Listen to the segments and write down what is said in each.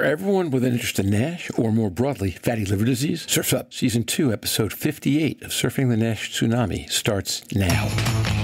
For everyone with an interest in NASH or more broadly, fatty liver disease, Surf's Up, Season 2, Episode 58 of Surfing the NASH Tsunami starts now.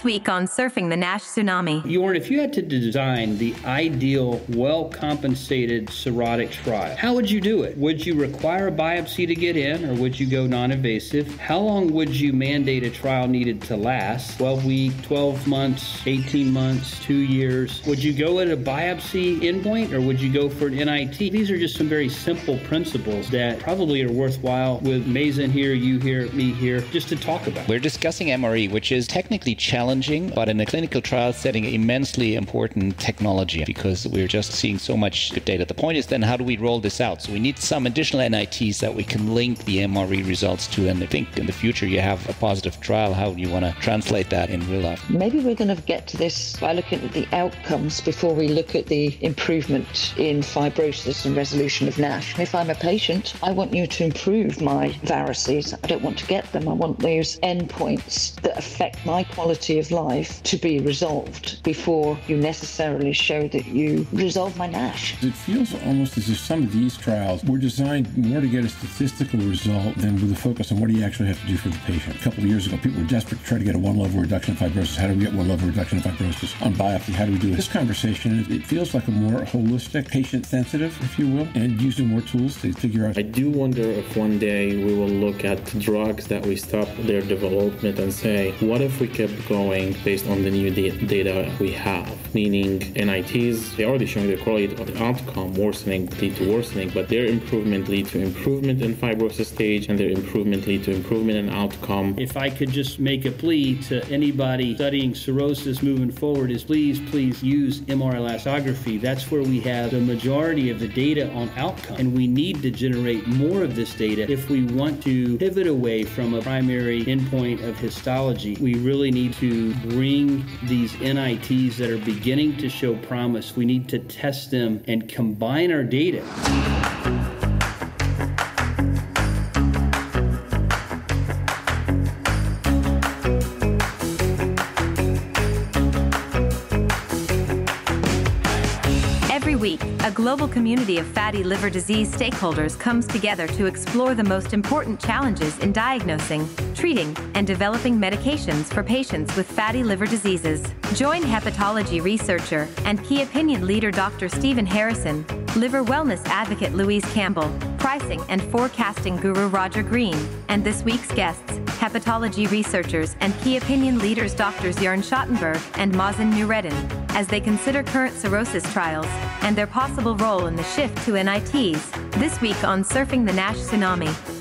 This week on Surfing the NASH Tsunami. Jorn, if you had to design the ideal, well compensated cirrhotic trial, how would you do it? Would you require a biopsy to get in, or would you go non invasive? How long would you mandate a trial needed to last? 12 weeks, 12 months, 18 months, two years? Would you go at a biopsy endpoint, or would you go for an NIT? These are just some very simple principles that probably are worthwhile with Mazen here, you here, me here, just to talk about. We're discussing MRE, which is technically challenging, but in a clinical trial setting, immensely important technology because we're just seeing so much good data. The point is then how do we roll this out? So we need some additional NITs that we can link the MRE results to. And I think in the future you have a positive trial. How do you want to translate that in real life? Maybe we're going to get to this by looking at the outcomes before we look at the improvement in fibrosis and resolution of NASH. If I'm a patient, I want you to improve my varices. I don't want to get them. I want those endpoints that affect my quality of life to be resolved before you necessarily show that you resolve my NASH. It feels almost as if some of these trials were designed more to get a statistical result than with a focus on what do you actually have to do for the patient. A couple of years ago, people were desperate to try to get a one level reduction in fibrosis. How do we get one level reduction in fibrosis? On biopsy, how do we do it? This conversation, it feels like a more holistic, patient sensitive, if you will, and using more tools to figure out. I do wonder if one day we will look at drugs that we stop their development and say, what if we kept going based on the new data we have. Meaning NITs, they're already showing the quality of the outcome worsening lead to worsening, but their improvement lead to improvement in fibrosis stage and their improvement lead to improvement in outcome. If I could just make a plea to anybody studying cirrhosis moving forward is please, please use MR elastography. That's where we have the majority of the data on outcome. And we need to generate more of this data if we want to pivot away from a primary endpoint of histology. We really need to bring these NITs that are beginning to show promise, we need to test them and combine our data. Global community of fatty liver disease stakeholders comes together to explore the most important challenges in diagnosing, treating, and developing medications for patients with fatty liver diseases. Join hepatology researcher and key opinion leader Dr. Stephen Harrison, liver wellness advocate Louise Campbell, pricing and forecasting guru Roger Green, and this week's guests, hepatology researchers and key opinion leaders Drs. Jorn Schattenberg and Mazen Noureddin, as they consider current cirrhosis trials and their possible role in the shift to NITs, this week on Surfing the NASH Tsunami.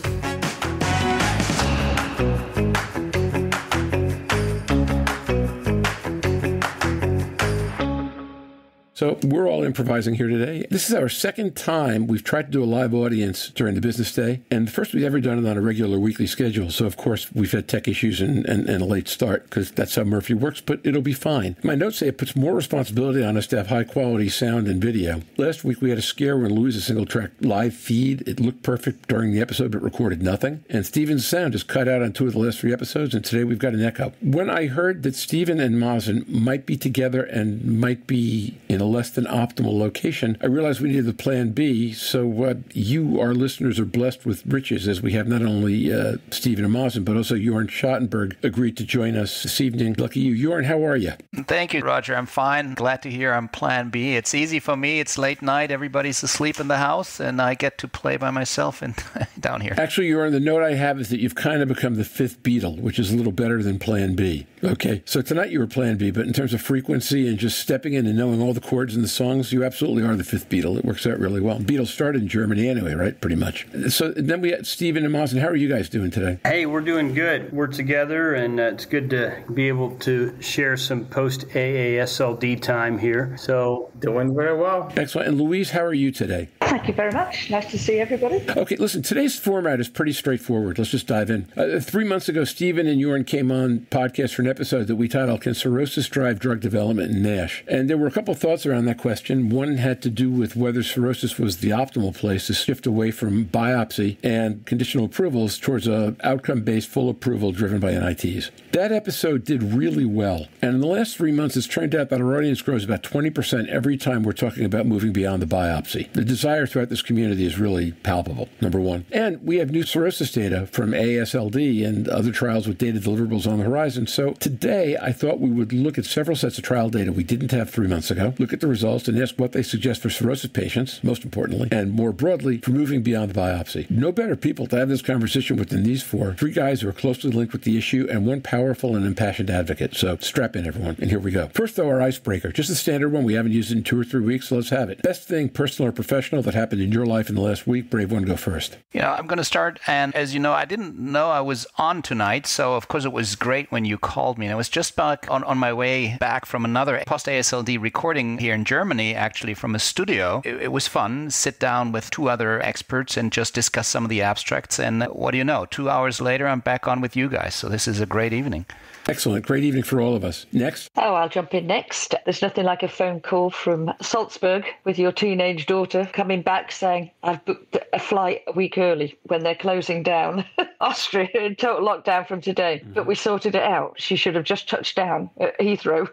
So we're all improvising here today. This is our second time we've tried to do a live audience during the business day, and the first we've ever done it on a regular weekly schedule. So of course we've had tech issues and, and, and a late start because that's how Murphy works, but it'll be fine. My notes say it puts more responsibility on us to have high quality sound and video. Last week we had a scare when Louis' a single track live feed. It looked perfect during the episode, but recorded nothing. And Stephen's sound is cut out on two of the last three episodes, and today we've got an echo. When I heard that Stephen and Mazen might be together and might be in a less than optimal location, I realized we needed a plan B. So uh, you, our listeners, are blessed with riches as we have not only uh, Stephen Amazen, but also Jorn Schattenberg agreed to join us this evening. Lucky you. Jorn, how are you? Thank you, Roger. I'm fine. Glad to hear I'm plan B. It's easy for me. It's late night. Everybody's asleep in the house, and I get to play by myself in, down here. Actually, Jorn, the note I have is that you've kind of become the fifth Beatle, which is a little better than plan B. Okay. So tonight you were plan B, but in terms of frequency and just stepping in and knowing all the chords in the songs, you absolutely are the fifth Beatle. It works out really well. Beatles started in Germany anyway, right? Pretty much. So then we had Stephen and Mazen. How are you guys doing today? Hey, we're doing good. We're together, and uh, it's good to be able to share some post AASLD time here. So doing very well. Excellent. And Louise, how are you today? Thank you very much. Nice to see everybody. Okay, listen, today's format is pretty straightforward. Let's just dive in. Uh, three months ago, Stephen and Jorn came on podcast for an episode that we titled Can Cirrhosis Drive Drug Development in NASH? And there were a couple thoughts around that question. One had to do with whether cirrhosis was the optimal place to shift away from biopsy and conditional approvals towards a outcome-based full approval driven by NITs. That episode did really well. And in the last three months, it's turned out that our audience grows about 20% every time we're talking about moving beyond the biopsy. The desire throughout this community is really palpable, number one. And we have new cirrhosis data from ASLD and other trials with data deliverables on the horizon. So today, I thought we would look at several sets of trial data we didn't have three months ago, look at the results, and ask what they suggest for cirrhosis patients, most importantly, and more broadly, for moving beyond the biopsy. No better people to have this conversation with than these four. Three guys who are closely linked with the issue and one powerful and impassioned advocate. So strap in, everyone. And here we go. First, though, our icebreaker. Just a standard one. We haven't used in two or three weeks, so let's have it. Best thing, personal or professional, that happened in your life in the last week. Brave one, go first. Yeah, I'm going to start. And as you know, I didn't know I was on tonight. So, of course, it was great when you called me. And I was just back on, on my way back from another post ASLD recording here in Germany, actually from a studio. It, it was fun. Sit down with two other experts and just discuss some of the abstracts. And what do you know? Two hours later, I'm back on with you guys. So, this is a great evening. Excellent. Great evening for all of us. Next. Oh, I'll jump in next. There's nothing like a phone call from Salzburg with your teenage daughter coming back saying, I've booked a flight a week early when they're closing down Austria in total lockdown from today. Mm-hmm. But we sorted it out. She should have just touched down at Heathrow.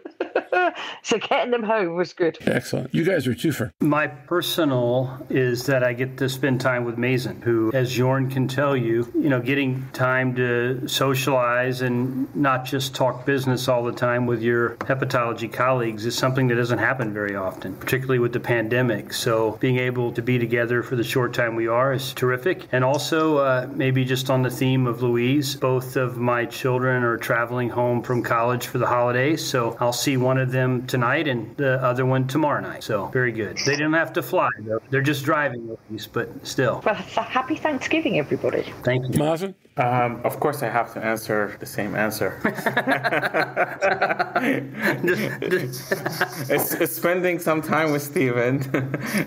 so getting them home was good. Excellent. You guys are twofer. My personal is that I get to spend time with Mazen, who, as Jorn can tell you, you know, getting time to socialize and not just talk business all the time with your hepatology colleagues is something that doesn't happen very often, particularly with the pandemic. So being able to be together for the short time we are is terrific. And also, uh, maybe just on the theme of Louise, both of my children are traveling home from college for the holidays. So I'll see one of them tonight and the other one tomorrow night. So very good. They didn't have to fly, though. They're just driving, Louise, but still. Well, happy Thanksgiving, everybody. Thank you. Mazen? Um, of course, I have to answer the same answer. it's, it's, spending some time with Stephen.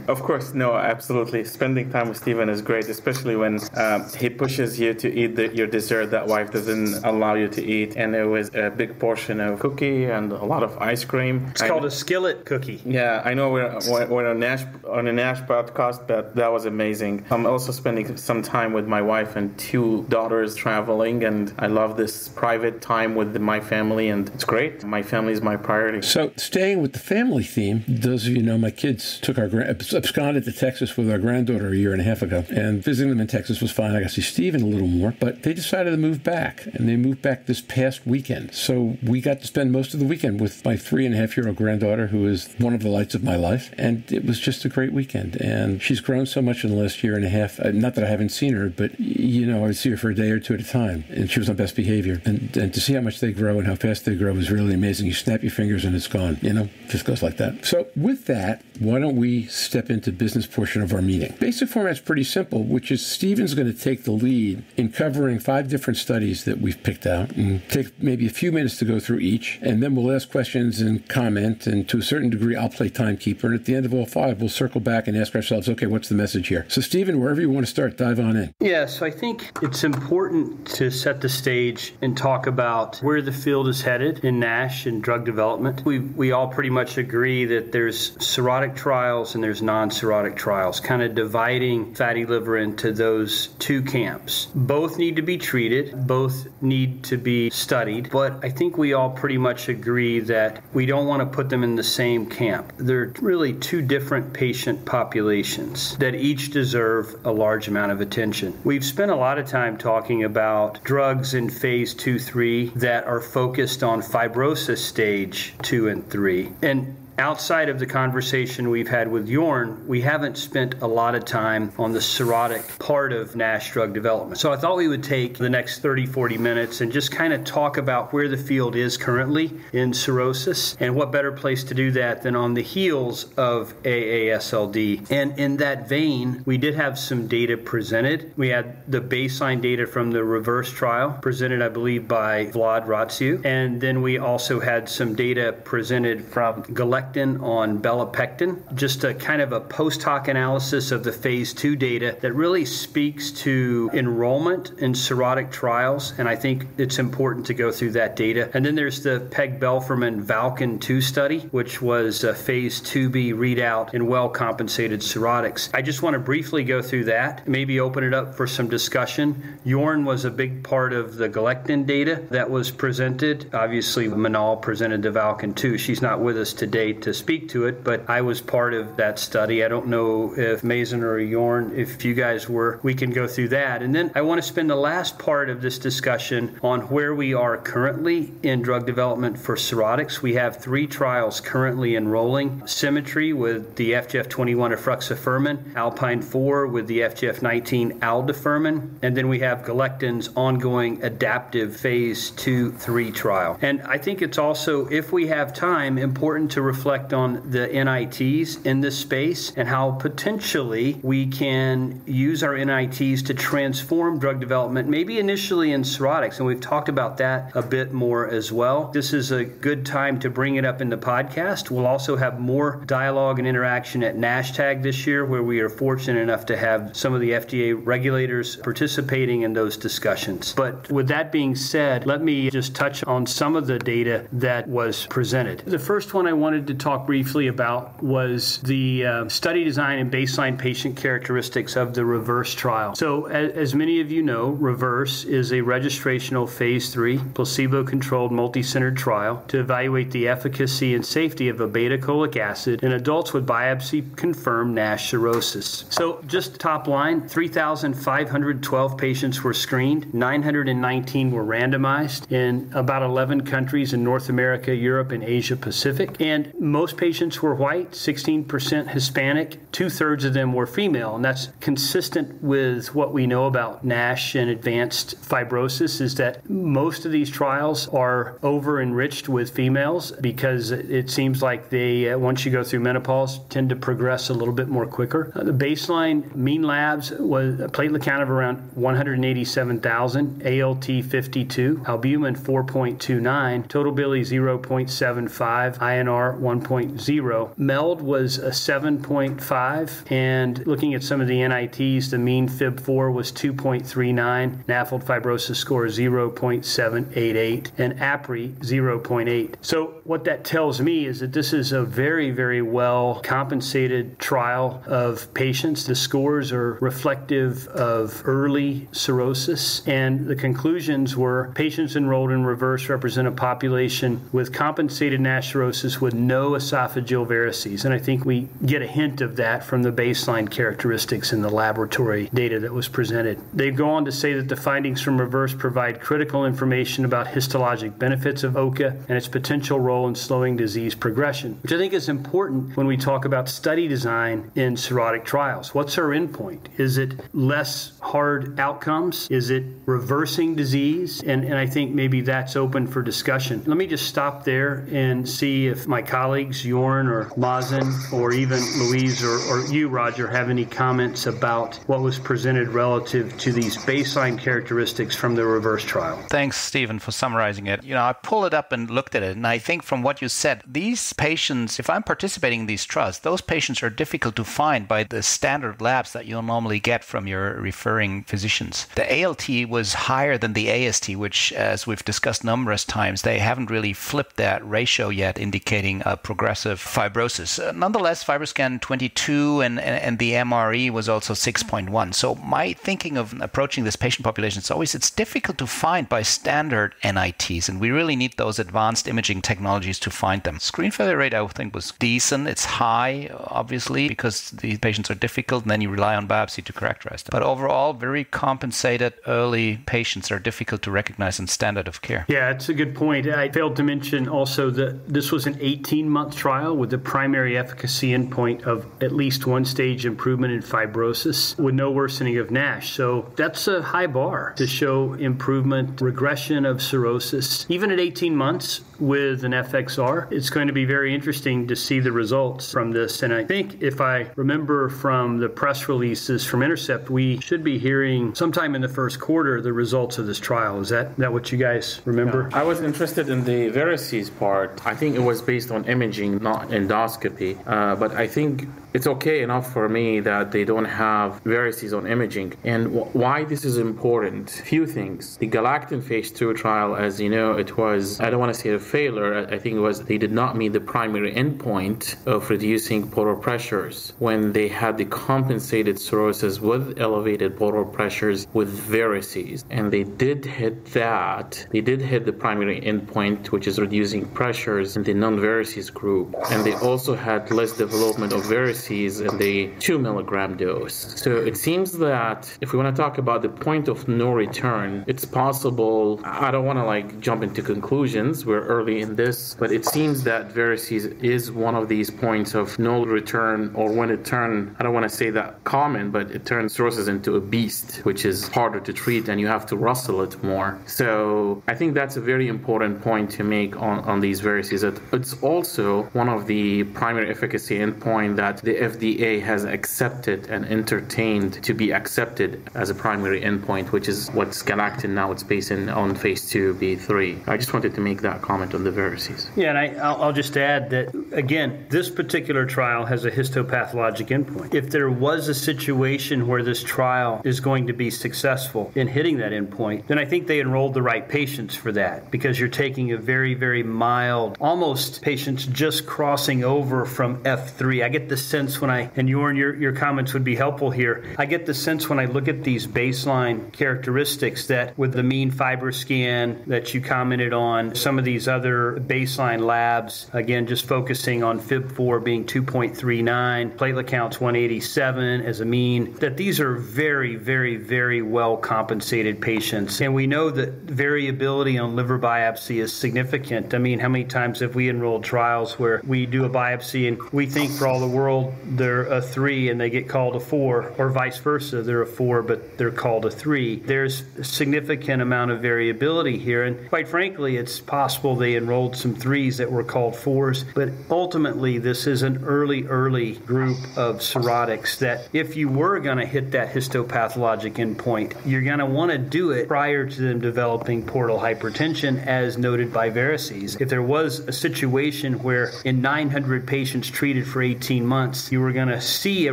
of course, no, absolutely. Spending time with Stephen is great, especially when um, he pushes you to eat the, your dessert that wife doesn't allow you to eat. And it was a big portion of cookie and a lot of ice cream. It's I, called a skillet cookie. Yeah, I know we're, we're on, Nash, on a Nash podcast, but that was amazing. I'm also spending some time with my wife and two daughters traveling, and I love this private time with my family, and it's great. My family is my priority. So, staying with the family theme, those of you know, my kids took our absconded to Texas with our granddaughter a year and a half ago, and visiting them in Texas was fine. I got to see Stephen a little more, but they decided to move back, and they moved back this past weekend. So we got to spend most of the weekend with my three and a half year old granddaughter, who is one of the lights of my life, and it was just a great weekend. And she's grown so much in the last year and a half. Uh, not that I haven't seen her, but you know, I would see her for a day or two at a time, and she was on best behavior. And and to see how much they grow and how fast they grow is really amazing. You snap your fingers and it's gone. You know, just goes like that. So with that, why don't we step into business portion of our meeting? Basic format's pretty simple, which is Stephen's going to take the lead in covering five different studies that we've picked out and take maybe a few minutes to go through each, and then we'll ask questions and comment. And to a certain degree, I'll play timekeeper. And at the end of all five, we'll circle back and ask ourselves, okay, what's the message here? So, Stephen, wherever you want to start, dive on in. Yeah, so I think it's important to set the stage and talk about where the field is headed in NASH and drug development. We we all pretty much agree that there's cirrhotic trials and there's non-cirrhotic trials, kind of dividing fatty liver into those two camps. Both need to be treated, both need to be studied, but I think we all pretty much agree that we don't want to put them in the same camp. They're really two different patient populations that each deserve a large amount of attention. We've spent a lot of time talking about drugs in phase 2 3 that are focused on fibrosis stage 2 and 3. And outside of the conversation we've had with Jorn, we haven't spent a lot of time on the cirrhotic part of NASH drug development. So I thought we would take the next 30, 40 minutes and just kind of talk about where the field is currently in cirrhosis. And what better place to do that than on the heels of AASLD. And in that vein, we did have some data presented. We had the baseline data from the reverse trial presented, I believe, by Vlad Ratziu. And then we also had some data presented from Galectin on belapectin, just a kind of a post hoc analysis of the phase two data that really speaks to enrollment in cirrhotic trials. And I think it's important to go through that data. And then there's the pegbelfermin FALCON 2 study, which was a phase 2B readout in well compensated cirrhotics. I just want to briefly go through that, maybe open it up for some discussion. Jorn was a big part of the galectin data that was presented. Obviously, Manal presented the FALCON 2. She's not with us today to speak to it, but I was part of that study. I don't know if Mazen or Jorn, if you guys were, we can go through that. And then I want to spend the last part of this discussion on where we are currently in drug development for cirrhotics. We have three trials currently enrolling Symmetry with the FGF21 efruxifermin, Alpine 4 with the FGF19 aldafermin, and then we have Galectin's ongoing adaptive phase 2 3 trial. And I think it's also, if we have time, important to reflect on the NITs in this space and how potentially we can use our NITs to transform drug development, maybe initially in cirrhotics. And we've talked about that a bit more as well. This is a good time to bring it up in the podcast. We'll also have more dialogue and interaction at NASHTAG this year, where we are fortunate enough to have some of the FDA regulators participating in those discussions. But with that being said, let me just touch on some of the data that was presented. The first one I wanted to talk briefly about was the uh, study design and baseline patient characteristics of the REVERSE trial. So, as, as many of you know, REVERSE is a registrational phase three placebo controlled multi centered trial to evaluate the efficacy and safety of obeticholic acid in adults with biopsy confirmed NASH cirrhosis. So, just top line 3,512 patients were screened, 919 were randomized in about 11 countries in North America, Europe, and Asia Pacific. And most patients were white, 16% Hispanic, two thirds of them were female. And that's consistent with what we know about NASH and advanced fibrosis, is that most of these trials are over enriched with females because it seems like they, uh, once you go through menopause, tend to progress a little bit more quicker. Uh, the baseline mean labs was a platelet count of around 187,000, ALT 52, albumin 4.29, total bili 0.75, INR 1.0. MELD was a 7.5, and looking at some of the NITs, the mean FIB4 was 2.39, NAFLD fibrosis score 0.788, and APRI 0.8. So what that tells me is that this is a very, very well compensated trial of patients. The scores are reflective of early cirrhosis, and the conclusions were patients enrolled in reverse represent a population with compensated NASH cirrhosis with no esophageal varices. And I think we get a hint of that from the baseline characteristics in the laboratory data that was presented. They go on to say that the findings from reverse provide critical information about histologic benefits of OCA and its potential role in slowing disease progression, which I think is important when we talk about study design in cirrhotic trials. What's our endpoint? Is it less hard outcomes? Is it reversing disease? And, and I think maybe that's open for discussion. Let me just stop there and see if my colleagues, Jorn or Mazen, or even Louise or, or you, Roger, have any comments about what was presented relative to these baseline characteristics from the reverse trial. Thanks, Stephen, for summarizing it. You know, I pulled it up and looked at it, and I think from what you said, these patients, if I'm participating in these trials, those patients are difficult to find by the standard labs that you'll normally get from your referring physicians. The ALT was higher than the AST, which, as we've discussed numerous times, they haven't really flipped that ratio yet, indicating a progressive fibrosis. Uh, nonetheless, FibroScan 22 and, and, and the MRE was also 6.1. So my thinking of approaching this patient population is always it's difficult to find by standard NITs, and we really need those advanced imaging technologies to find them. Screen failure rate, I think, was decent. It's high, obviously, because these patients are difficult, and then you rely on biopsy to characterize them. But overall, very compensated early patients are difficult to recognize in standard of care. Yeah, it's a good point. I failed to mention also that this was an 18 month trial with the primary efficacy endpoint of at least one stage improvement in fibrosis with no worsening of NASH. So that's a high bar to show improvement, regression of cirrhosis. Even at 18 months, with an FXR. It's going to be very interesting to see the results from this. And I think if I remember from the press releases from Intercept, we should be hearing sometime in the first quarter the results of this trial. Is that, that what you guys remember? I was interested in the varices part. I think it was based on imaging, not endoscopy. Uh, but I think it's okay enough for me that they don't have varices on imaging. And w- why this is important? Few things. The Galectin phase two trial, as you know, it was, I don't want to say a failure, I think it was they did not meet the primary endpoint of reducing portal pressures when they had the compensated cirrhosis with elevated portal pressures with varices. And they did hit that. They did hit the primary endpoint, which is reducing pressures in the non varices group. And they also had less development of varices in the 2 milligram dose. So it seems that if we want to talk about the point of no return, it's possible. I don't want to like jump into conclusions. We're early in this, but it seems that varices is one of these points of no return, or when it turn, I don't want to say that common, but it turns cirrhosis into a beast, which is harder to treat and you have to rustle it more. So I think that's a very important point to make on, on these varices. It's also one of the primary efficacy endpoint that the FDA has accepted and entertained to be accepted as a primary endpoint, which is what's Galectin now. It's based in, on phase 2 B3. I just wanted to make that comment on the varices. Yeah, and I, I'll, I'll just add that, again, this particular trial has a histopathologic endpoint. If there was a situation where this trial is going to be successful in hitting that endpoint, then I think they enrolled the right patients for that because you're taking a very, very mild, almost patients just crossing over from F3. I get the sense sense when I, and your, your, your comments would be helpful here. I get the sense when I look at these baseline characteristics that with the mean FibroScan that you commented on, some of these other baseline labs, again, just focusing on FIB4 being 2.39, platelet counts 187 as a mean, that these are very, very, very well compensated patients. And we know that variability on liver biopsy is significant. I mean, how many times have we enrolled trials where we do a biopsy and we think for all the world they're a three and they get called a four, or vice versa, they're a four but they're called a three. There's a significant amount of variability here, and quite frankly, it's possible they enrolled some threes that were called fours, but ultimately, this is an early, early group of cirrhotics that if you were going to hit that histopathologic endpoint, you're going to want to do it prior to them developing portal hypertension, as noted by varices. If there was a situation where in 900 patients treated for 18 months, you were going to see a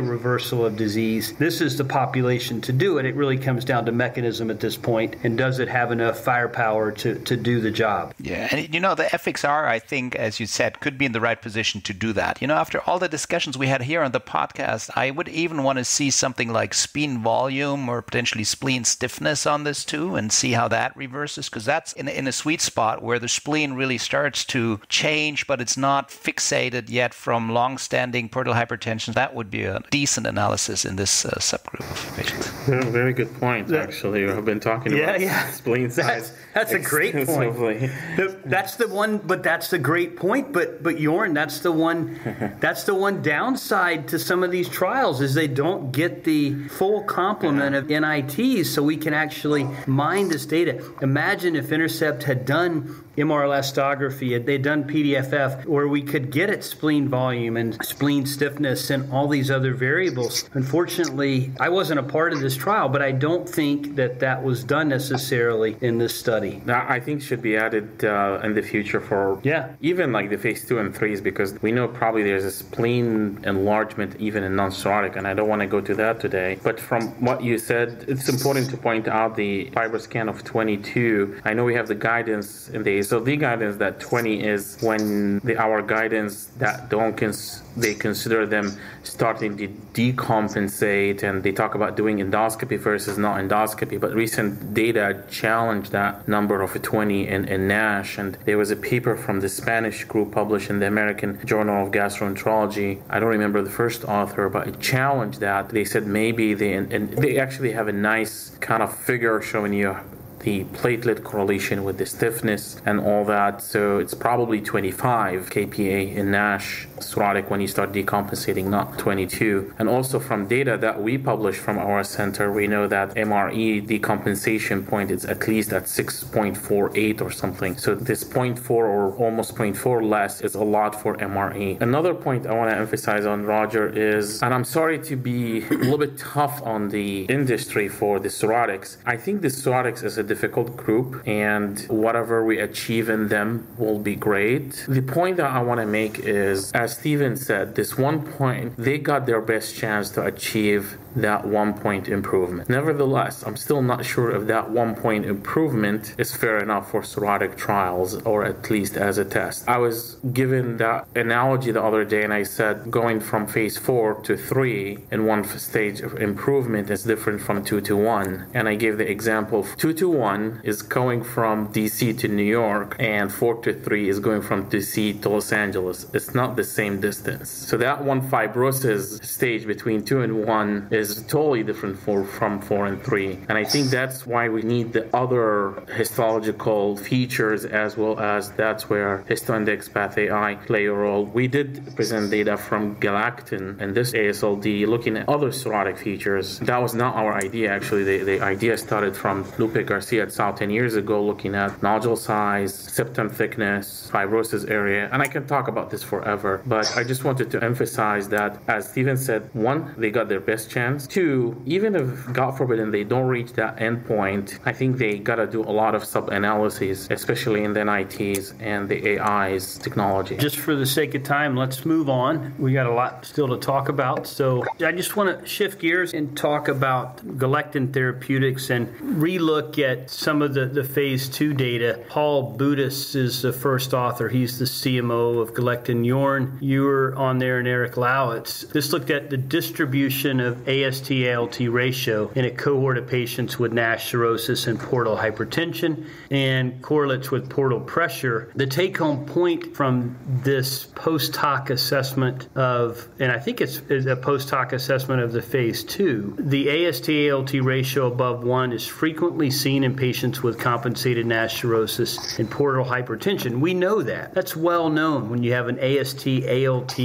reversal of disease. This is the population to do it. It really comes down to mechanism at this point, and does it have enough firepower to, to do the job? Yeah, and you know, the FXR, I think, as you said, could be in the right position to do that. You know, after all the discussions we had here on the podcast, I would even want to see something like spleen volume or potentially spleen stiffness on this too, and see how that reverses, because that's in, in a sweet spot where the spleen really starts to change, but it's not fixated yet from long-standing portal hypertension hypertension, that would be a decent analysis in this uh, subgroup of patients. Yeah, very good point, actually. I've been talking yeah, about yeah. spleen size. That's, that's a great point. That's the one, but that's the great point. But but Jorn, that's the one. That's the one downside to some of these trials is they don't get the full complement of NITs, so we can actually mine this data. Imagine if Intercept had done MR elastography, had they done PDFF, where we could get at spleen volume and spleen stiffness and all these other variables. Unfortunately, I wasn't a part of this trial, but I don't think that that was done necessarily in this study. That I think should be added uh, in the future for yeah even like the phase two and threes because we know probably there's a spleen enlargement even in non-cirrhotic, and I don't want to go to that today. But from what you said, it's important to point out the FibroScan of 22. I know we have the guidance in the so the guidance that 20 is when the, our guidance that don't cons- they consider them starting to decompensate and they talk about doing endoscopy versus not endoscopy. But recent data challenged that number of 20 in, in NASH. And there was a paper from the Spanish group published in the American Journal of Gastroenterology. I don't remember the first author, but it challenged that. They said maybe they, and they actually have a nice kind of figure showing you the platelet correlation with the stiffness and all that. So it's probably 25 kPa in NASH cirrhotic when you start decompensating, not 22. And also from data that we published from our center, we know that MRE decompensation point is at least at 6.48 or something. So this 0.4 or almost 0.4 less is a lot for MRE. Another point I want to emphasize on Roger is, and I'm sorry to be a little bit tough on the industry for the cirrhotics. I think the cirrhotics is a difficult group, and whatever we achieve in them will be great. The point that I want to make is, as Stephen said, this one point, they got their best chance to achieve that one point improvement. Nevertheless, I'm still not sure if that one point improvement is fair enough for cirrhotic trials or at least as a test. I was given that analogy the other day and I said going from phase four to three in one stage of improvement is different from two to one. And I gave the example two to one is going from DC to New York and four to three is going from DC to Los Angeles. It's not the same distance. So that one fibrosis stage between two and one is is totally different for, from four and three. And I think that's why we need the other histological features as well as that's where histoindex path AI play a role. We did present data from galectin and this ASLD looking at other cirrhotic features. That was not our idea actually. The, the idea started from Lupe Garcia at Sal 10 years ago looking at nodule size, septum thickness, fibrosis area. And I can talk about this forever, but I just wanted to emphasize that as Stephen said, one, they got their best chance Two, even if God forbid they don't reach that endpoint, I think they gotta do a lot of sub analyses, especially in the NITs and the AI's technology. Just for the sake of time, let's move on. We got a lot still to talk about. So I just want to shift gears and talk about galectin Therapeutics and relook at some of the, the phase two data. Pol Boudes is the first author. He's the CMO of galectin Jorn. You were on there and Eric Lawitz. This looked at the distribution of AS AST ALT ratio in a cohort of patients with NASH cirrhosis and portal hypertension and correlates with portal pressure. The take home point from this post hoc assessment of, and I think it's, a post hoc assessment of the phase two, the AST ALT ratio above one is frequently seen in patients with compensated NASH cirrhosis and portal hypertension. We know that. That's well known when you have an AST ALT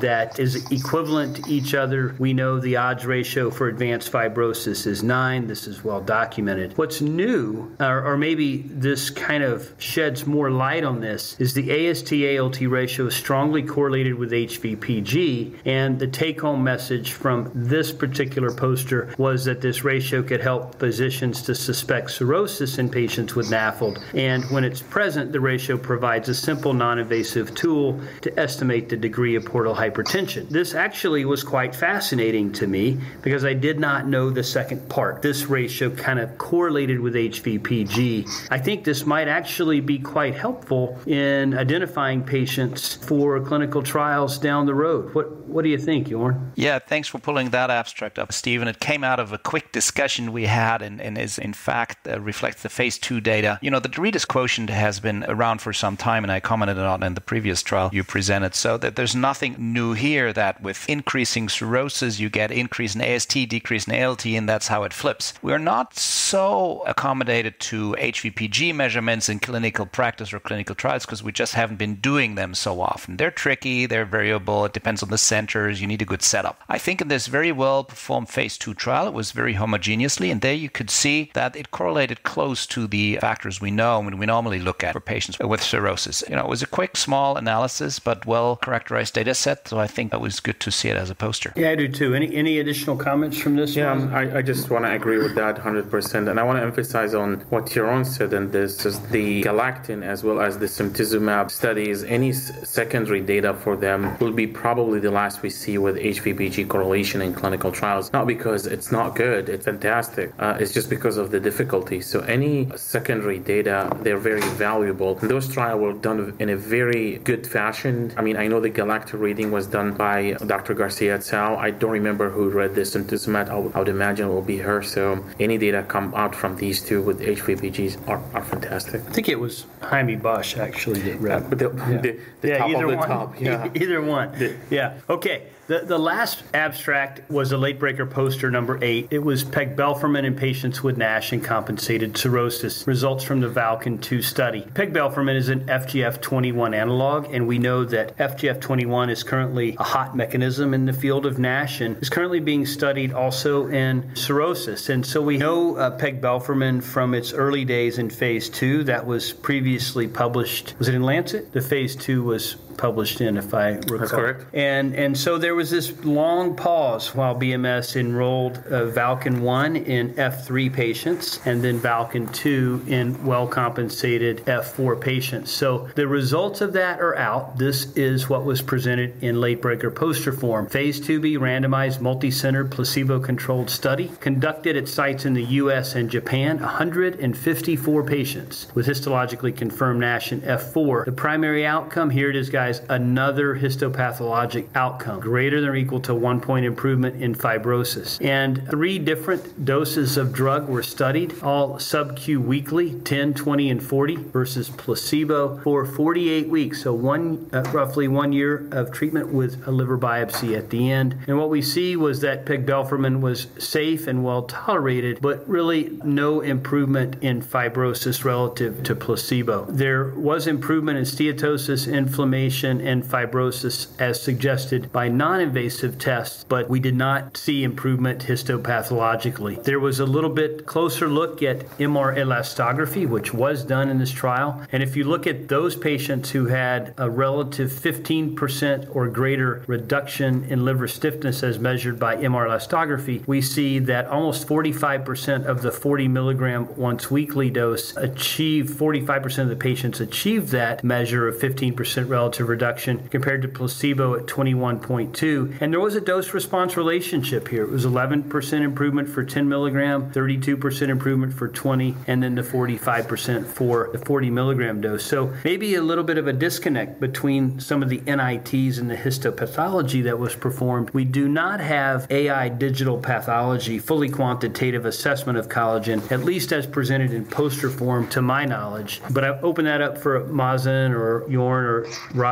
that is equivalent to each other. We know the odds ratio ratio for advanced fibrosis is 9. This is well documented. What's new, or, or maybe this kind of sheds more light on this, is the AST ALT ratio is strongly correlated with HVPG. And the take home message from this particular poster was that this ratio could help physicians to suspect cirrhosis in patients with NAFLD. And when it's present, the ratio provides a simple non invasive tool to estimate the degree of portal hypertension. This actually was quite fascinating to me because I did not know the second part. This ratio kind of correlated with HVPG. I think this might actually be quite helpful in identifying patients for clinical trials down the road. What what do you think, Jorn? Yeah, thanks for pulling that abstract up, Stephen. It came out of a quick discussion we had and, and is in fact uh, reflects the phase two data. You know, the De Ritis quotient has been around for some time, and I commented on it in the previous trial you presented. So that there's nothing new here. That with increasing cirrhosis, you get increase in AST, decrease in ALT, and that's how it flips. We're not so accommodated to HVPG measurements in clinical practice or clinical trials because we just haven't been doing them so often. They're tricky, they're variable, it depends on the centers, you need a good setup. I think in this very well performed phase two trial, it was very homogeneously, and there you could see that it correlated close to the factors we know and we normally look at for patients with cirrhosis. You know, it was a quick, small analysis, but well characterized data set, so I think that was good to see it as a poster. Yeah, I do too. Any any additional comments from this? Yeah, um, I, I just want to agree with that 100%. And I want to emphasize on what Jorn said and this is the galectin as well as the simtuzumab studies, any secondary data for them will be probably the last we see with HVPG correlation in clinical trials. Not because it's not good, it's fantastic. Uh, it's just because of the difficulty. So any secondary data, they're very valuable. And those trials were done in a very good fashion. I mean, I know the Galectin reading was done by Dr. Garcia et al. I don't remember who read this simtuzumab. I would, I would imagine it will be her. So any data come out from these two with HVPGs are, are fantastic. I think it was Jaime Bosch actually that read. Uh, but the, yeah. the, the yeah, top either one. top. Yeah. either one. yeah. Okay. The, the last abstract was a late breaker poster number eight. It was pegbelfermin in patients with NASH and compensated cirrhosis. Results from the FALCON 2 study. Pegbelfermin is an FGF21 analog, and we know that FGF21 is currently a hot mechanism in the field of NASH and is currently being studied also in cirrhosis. And so we know uh, pegbelfermin from its early days in phase two. That was previously published. Was it in Lancet? The phase two was published in, if I recall. That's correct. And and so there was this long pause while BMS enrolled uh, FALCON 1 in F3 patients and then FALCON 2 in well compensated F4 patients. So the results of that are out. This is what was presented in late breaker poster form. Phase 2B randomized multi-center placebo controlled study conducted at sites in the US and Japan, 154 patients with histologically confirmed NASH in F4. The primary outcome here it is guys, another histopathologic outcome greater than or equal to 1 point improvement in fibrosis. And three different doses of drug were studied, all sub-Q weekly, 10, 20 and 40 versus placebo for 48 weeks. So one uh, roughly 1 year of treatment with a liver biopsy at the end. And what we see was that pegbelfermin was safe and well tolerated, but really no improvement in fibrosis relative to placebo. There was improvement in steatosis, inflammation, and fibrosis as suggested by non invasive tests, but we did not see improvement histopathologically. There was a little bit closer look at MR elastography, which was done in this trial. And if you look at those patients who had a relative 15% or greater reduction in liver stiffness as measured by MR elastography, we see that almost 45% of the 40 milligram once weekly dose achieved, 45% of the patients achieved that measure of 15% relative reduction compared to placebo at 21.2. And there was a dose response relationship here. It was 11% improvement for 10 milligram, 32% improvement for 20, and then the 45% for the 40 milligram dose. So maybe a little bit of a disconnect between some of the NITs and the histopathology that was performed. We do not have AI digital pathology, fully quantitative assessment of collagen, at least as presented in poster form to my knowledge. But I open that up for Mazen or Jorn or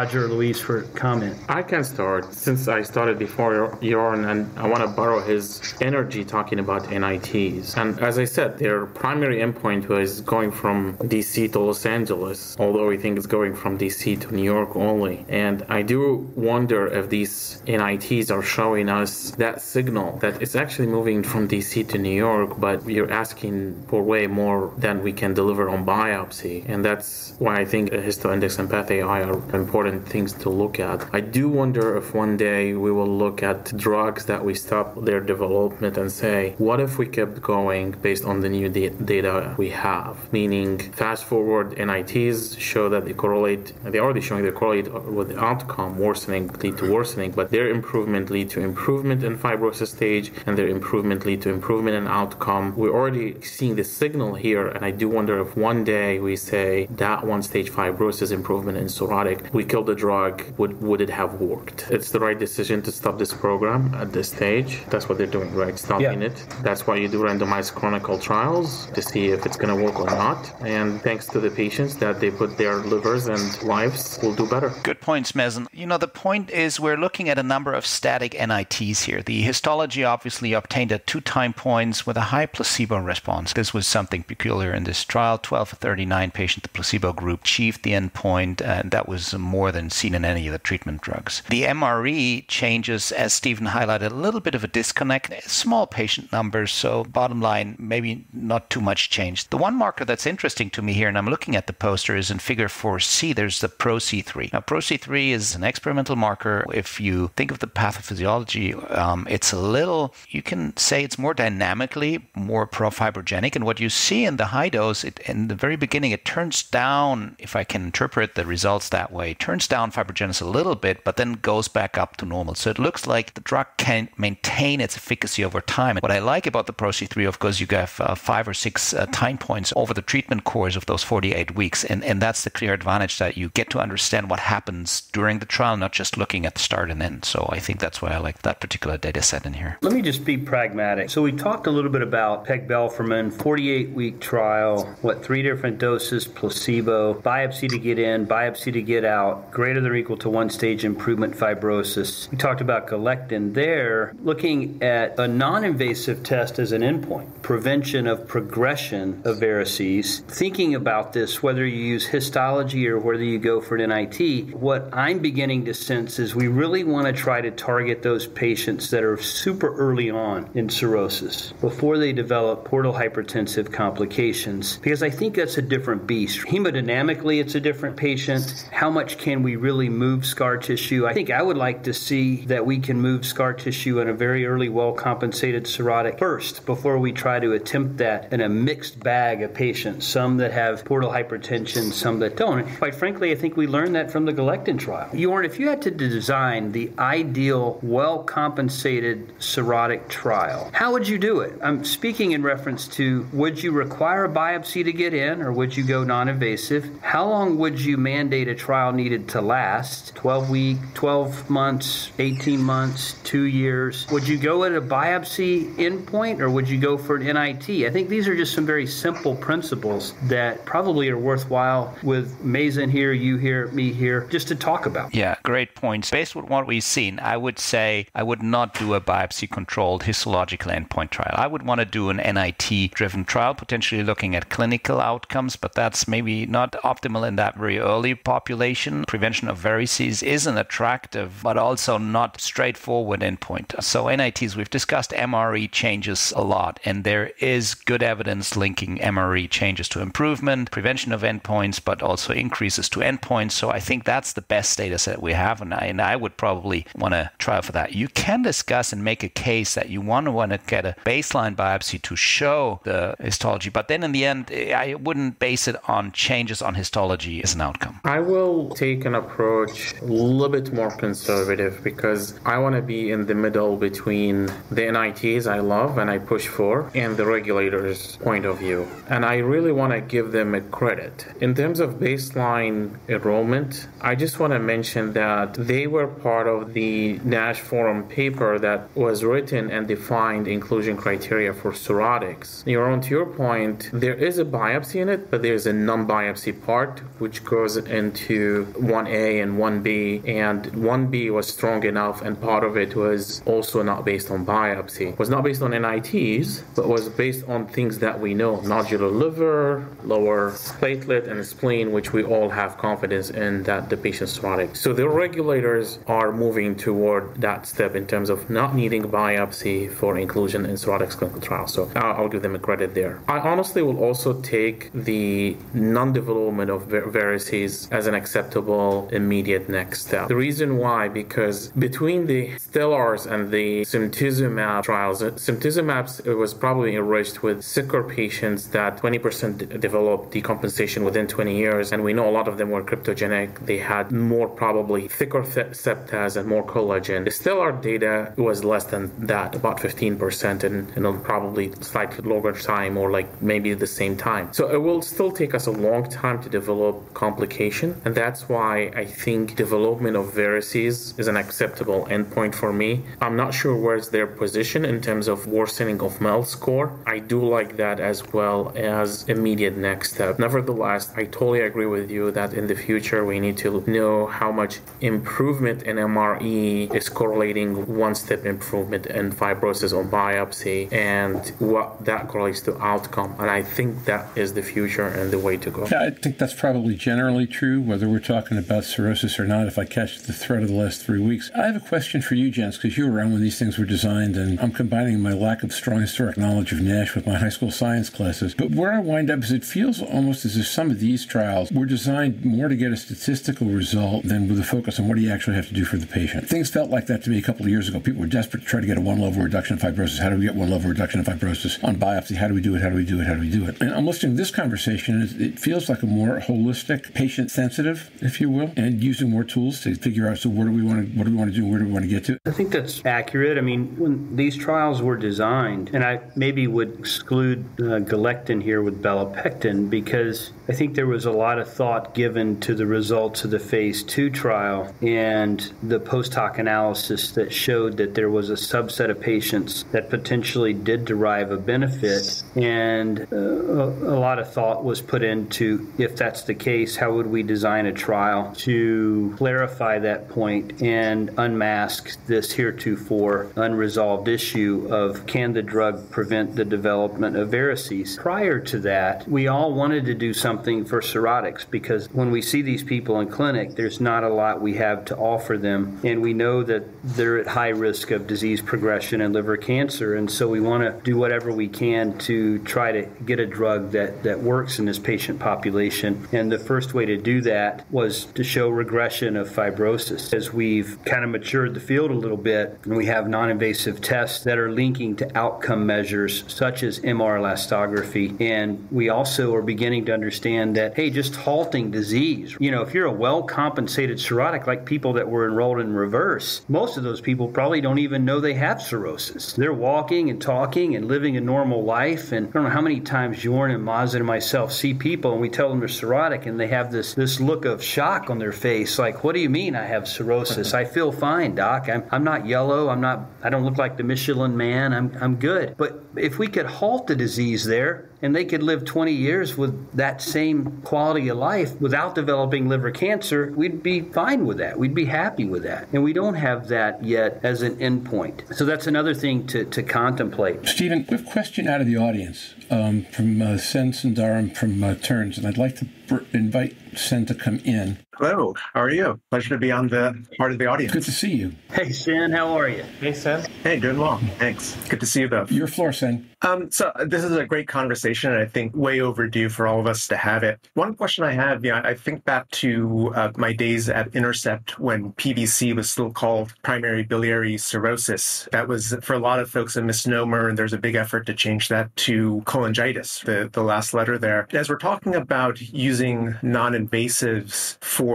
Roger Louise for comment. I can start since I started before Jorn and I want to borrow his energy talking about NITs. And as I said, their primary endpoint was going from DC to Los Angeles, although we think it's going from DC to New York only. And I do wonder if these NITs are showing us that signal that it's actually moving from DC to New York, but you're asking for way more than we can deliver on biopsy. And that's why I think histoindex and PathAI are important things to look at. I do wonder if one day we will look at drugs that we stop their development and say, what if we kept going based on the new da- data we have? Meaning, fast forward NITs show that they correlate, they're already showing they correlate with the outcome, worsening lead to worsening, but their improvement lead to improvement in fibrosis stage and their improvement lead to improvement in outcome. We're already seeing the signal here, and I do wonder if one day we say that one stage fibrosis improvement in cirrhotic, we kill the drug, would, would it have worked? It's the right decision to stop this program at this stage. That's what they're doing, right? Stopping Yeah. it. That's why you do randomized clinical trials to see if it's going to work or not. And thanks to the patients that they put their livers and lives will do better. Good points, Mazen. You know, the point is we're looking at a number of static NITs here. The histology obviously obtained at two time points with a high placebo response. This was something peculiar in this trial. 12 of 39 patients, the placebo group, achieved the endpoint, and that was more than seen in any of the treatment drugs. The MRE changes, as Stephen highlighted, a little bit of a disconnect. Small patient numbers, so bottom line, maybe not too much change. The one marker that's interesting to me here, and I'm looking at the poster, is in figure 4C, there's the ProC3. Now, ProC3 is an experimental marker. If you think of the pathophysiology, um, it's a little, you can say it's more dynamically more profibrogenic. And what you see in the high dose, it, in the very beginning, it turns down, if I can interpret the results that way, turns down fibrogenesis a little bit, but then goes back up to normal. So it looks like the drug can maintain its efficacy over time. What I like about the ProC3, of course, you have uh, five or six uh, time points over the treatment course of those 48 weeks. And, and that's the clear advantage that you get to understand what happens during the trial, not just looking at the start and end. So I think that's why I like that particular data set in here. Let me just be pragmatic. So we talked a little bit about pegbelfermin, 48 week trial, what three different doses, placebo, biopsy to get in, biopsy to get out, greater than or equal to one stage improvement fibrosis. We talked about galectin there, looking at a non-invasive test as an endpoint, prevention of progression of varices. Thinking about this, whether you use histology or whether you go for an NIT, what I'm beginning to sense is we really want to try to target those patients that are super early on in cirrhosis before they develop portal hypertensive complications because I think that's a different beast. Hemodynamically, it's a different patient. How much can we really move scar tissue? I think I would like to see that we can move scar tissue in a very early, well compensated cirrhotic first before we try to attempt that in a mixed bag of patients, some that have portal hypertension, some that don't. And quite frankly, I think we learned that from the Galectin trial. Jorn, if you had to design the ideal, well compensated cirrhotic trial, how would you do it? I'm speaking in reference to would you require a biopsy to get in or would you go non invasive? How long would you mandate a trial needed to last? 12 week, 12 months, 18 months, two years? Would you go at a biopsy endpoint or would you go for an NIT? I think these are just some very simple principles that probably are worthwhile with Mazen here, you here, me here, just to talk about. Yeah, great points. Based on what we've seen, I would say I would not do a biopsy controlled histological endpoint trial. I would want to do an NIT driven trial, potentially looking at clinical outcomes, but that's maybe not optimal in that very early population. Prevention of varices is an attractive, but also not straightforward endpoint. So, NITs, we've discussed MRE changes a lot, and there is good evidence linking MRE changes to improvement, prevention of endpoints, but also increases to endpoints. So, I think that's the best data set we have, and I, and I would probably want to try for that. You can discuss and make a case that you want to want to get a baseline biopsy to show the histology, but then in the end, I wouldn't base it on changes on histology as an outcome. I will take an approach a little bit more conservative because I want to be in the middle between the NITs I love and I push for and the regulators' point of view. And I really want to give them a credit. In terms of baseline enrollment, I just want to mention that they were part of the NASH Forum paper that was written and defined inclusion criteria for cirrhotics. Jorn, to your point, there is a biopsy in it, but there's a non biopsy part which goes into 1A and 1B. And 1B was strong enough, and part of it was also not based on biopsy. It was not based on NITs, but was based on things that we know nodular liver, lower platelet, and spleen, which we all have confidence in that the patient's cirrhotic. So the regulators are moving toward that step in terms of not needing biopsy for inclusion in cirrhotics clinical trials. So I'll, I'll give them a credit there. I honestly will also take the non-development of varices as an acceptable immediate next step. The reason why, because between the Stellars and the simtuzumab trials, uh, simtuzumab was probably enriched with sicker patients that 20% developed decompensation within 20 years, and we know a lot of them were cryptogenic. They had more probably thicker th- septas and more collagen. The Stellar data was less than that, about 15%, and, and probably slightly longer time, or like maybe the same time. So it will still take us a long time to develop complication, and that's why I think development of varices is an acceptable endpoint for me. I'm not sure where's their position in terms of worsening of MELD score. I do like that as well as immediate next step. Nevertheless, I totally agree with you that in the future we need to know how much improvement in MRE is correlating one step improvement in fibrosis on biopsy and what that correlates to outcome. And I think that is the future and the way to go. Yeah, I think that's probably generally true, whether we're talking about cirrhosis or not, if I catch the thread of the last three weeks. I have a question for you, Jens, because you were around when these things were designed, and I'm combining my lack of strong historic knowledge of NASH with my high school science classes. But where I wind up is it feels almost as if some of these trials were designed more to get a statistical result than with a focus on what do you actually have to do for the patient. Things felt like that to me a couple of years ago. People were desperate to try to get a one level reduction of fibrosis. How do we get one level reduction of fibrosis on biopsy? How do we do it? How do we do it? How do we do it? And I'm listening to this conversation. It feels like a more holistic, patient sensitive, if you will, and using more tools to figure out so where do we want to what do we want to do? Where do we want to get to? I think that's accurate. I mean, when these trials were designed, and I maybe would exclude uh, galectin here with belapectin because I think there was a lot of thought given to the results of the phase two trial and the post hoc analysis that showed that there was a subset of patients that potentially did derive a benefit. And uh, a, a lot of thought was put into if that's the case, how would we design a trial to clarify that point and unmask this heretofore unresolved issue of can the drug prevent the development of varices? Prior to that, we all wanted to do something for cirrhotics because when we see these people in clinic, there's not a lot we have to offer them. And we know that they're at high risk of disease progression and liver cancer. And so we want to do whatever we can to try to get a drug that, that works in this patient population. And the first way to do that was to show regression of fibrosis. As we've kind of matured the field a little bit and we have non invasive tests that are linking to outcome measures such as MR elastography. And we also are beginning to understand that, hey, just halting disease, you know, if you're a well compensated cirrhotic, like people that were enrolled in reverse, most of those people probably don't even know they have cirrhosis. They're walking and talking and living a normal life. And I don't know how many times Jorn and Mazen and myself see people and we tell them they're cirrhotic and they have this, this look of shock on their face like, what do you mean I have cirrhosis? I feel fine, doc. I'm, I'm not yellow. I'm not, I don't look like the Michelin man. I'm, I'm good. But if we could halt the disease there, and they could live 20 years with that same quality of life without developing liver cancer, we'd be fine with that. We'd be happy with that. And we don't have that yet as an endpoint. So that's another thing to, to contemplate. Stephen, we have question out of the audience um, from uh, Sen Sundaram from uh, Terns, and I'd like to invite Sen to come in. Hello, how are you? Pleasure to be on the part of the audience. Good to see you. Hey, Sen, how are you? Hey, Sen. Hey, doing well. Thanks. Good to see you both. Your floor, Sen. Um, so this is a great conversation, and I think way overdue for all of us to have it. One question I have, you know, I think back to uh, my days at Intercept when PBC was still called primary biliary cirrhosis. That was for a lot of folks a misnomer, and there's a big effort to change that to cholangitis, the the last letter there. As we're talking about using non-invasives for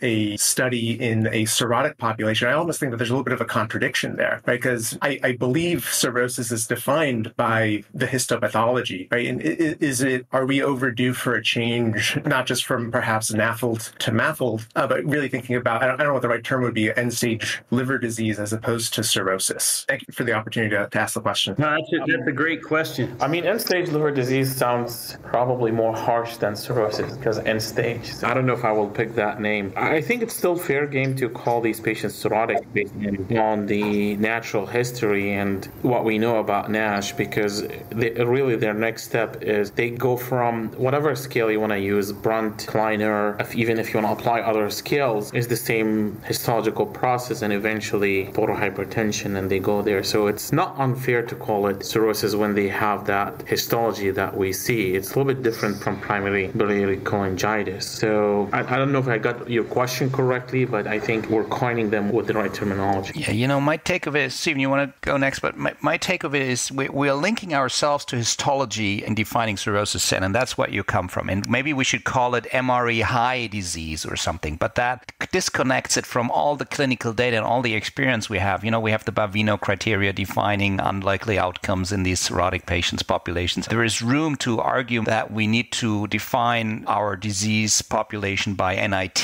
a study in a cirrhotic population, I almost think that there's a little bit of a contradiction there, right? Because I, I believe cirrhosis is defined by the histopathology, right? And is it, are we overdue for a change, not just from perhaps NAFLD to MAFLD, uh, but really thinking about, I don't, I don't, know what the right term would be, end stage liver disease as opposed to cirrhosis? Thank you for the opportunity to, to ask the question. No, that's, a, that's a great question. I mean, end stage liver disease sounds probably more harsh than cirrhosis because end stage. So I don't know if I will pick that name. I think it's still fair game to call these patients cirrhotic based on the natural history and what we know about NASH because they, really their next step is they go from whatever scale you want to use, Brunt, Kleiner, if, even if you want to apply other scales, is the same histological process and eventually portal hypertension and they go there. So it's not unfair to call it cirrhosis when they have that histology that we see. It's a little bit different from primary biliary cholangitis. So I, I don't know if I got your question correctly, but I think we're coining them with the right terminology. Yeah, you know, my take of it is, Stephen, you want to go next, but my, my take of it is we, we are linking ourselves to histology and defining cirrhosis sin, and that's what you come from. And maybe we should call it MRE high disease or something, but that disconnects it from all the clinical data and all the experience we have. You know, we have the Baveno criteria defining unlikely outcomes in these cirrhotic patients populations. There is room to argue that we need to define our disease population by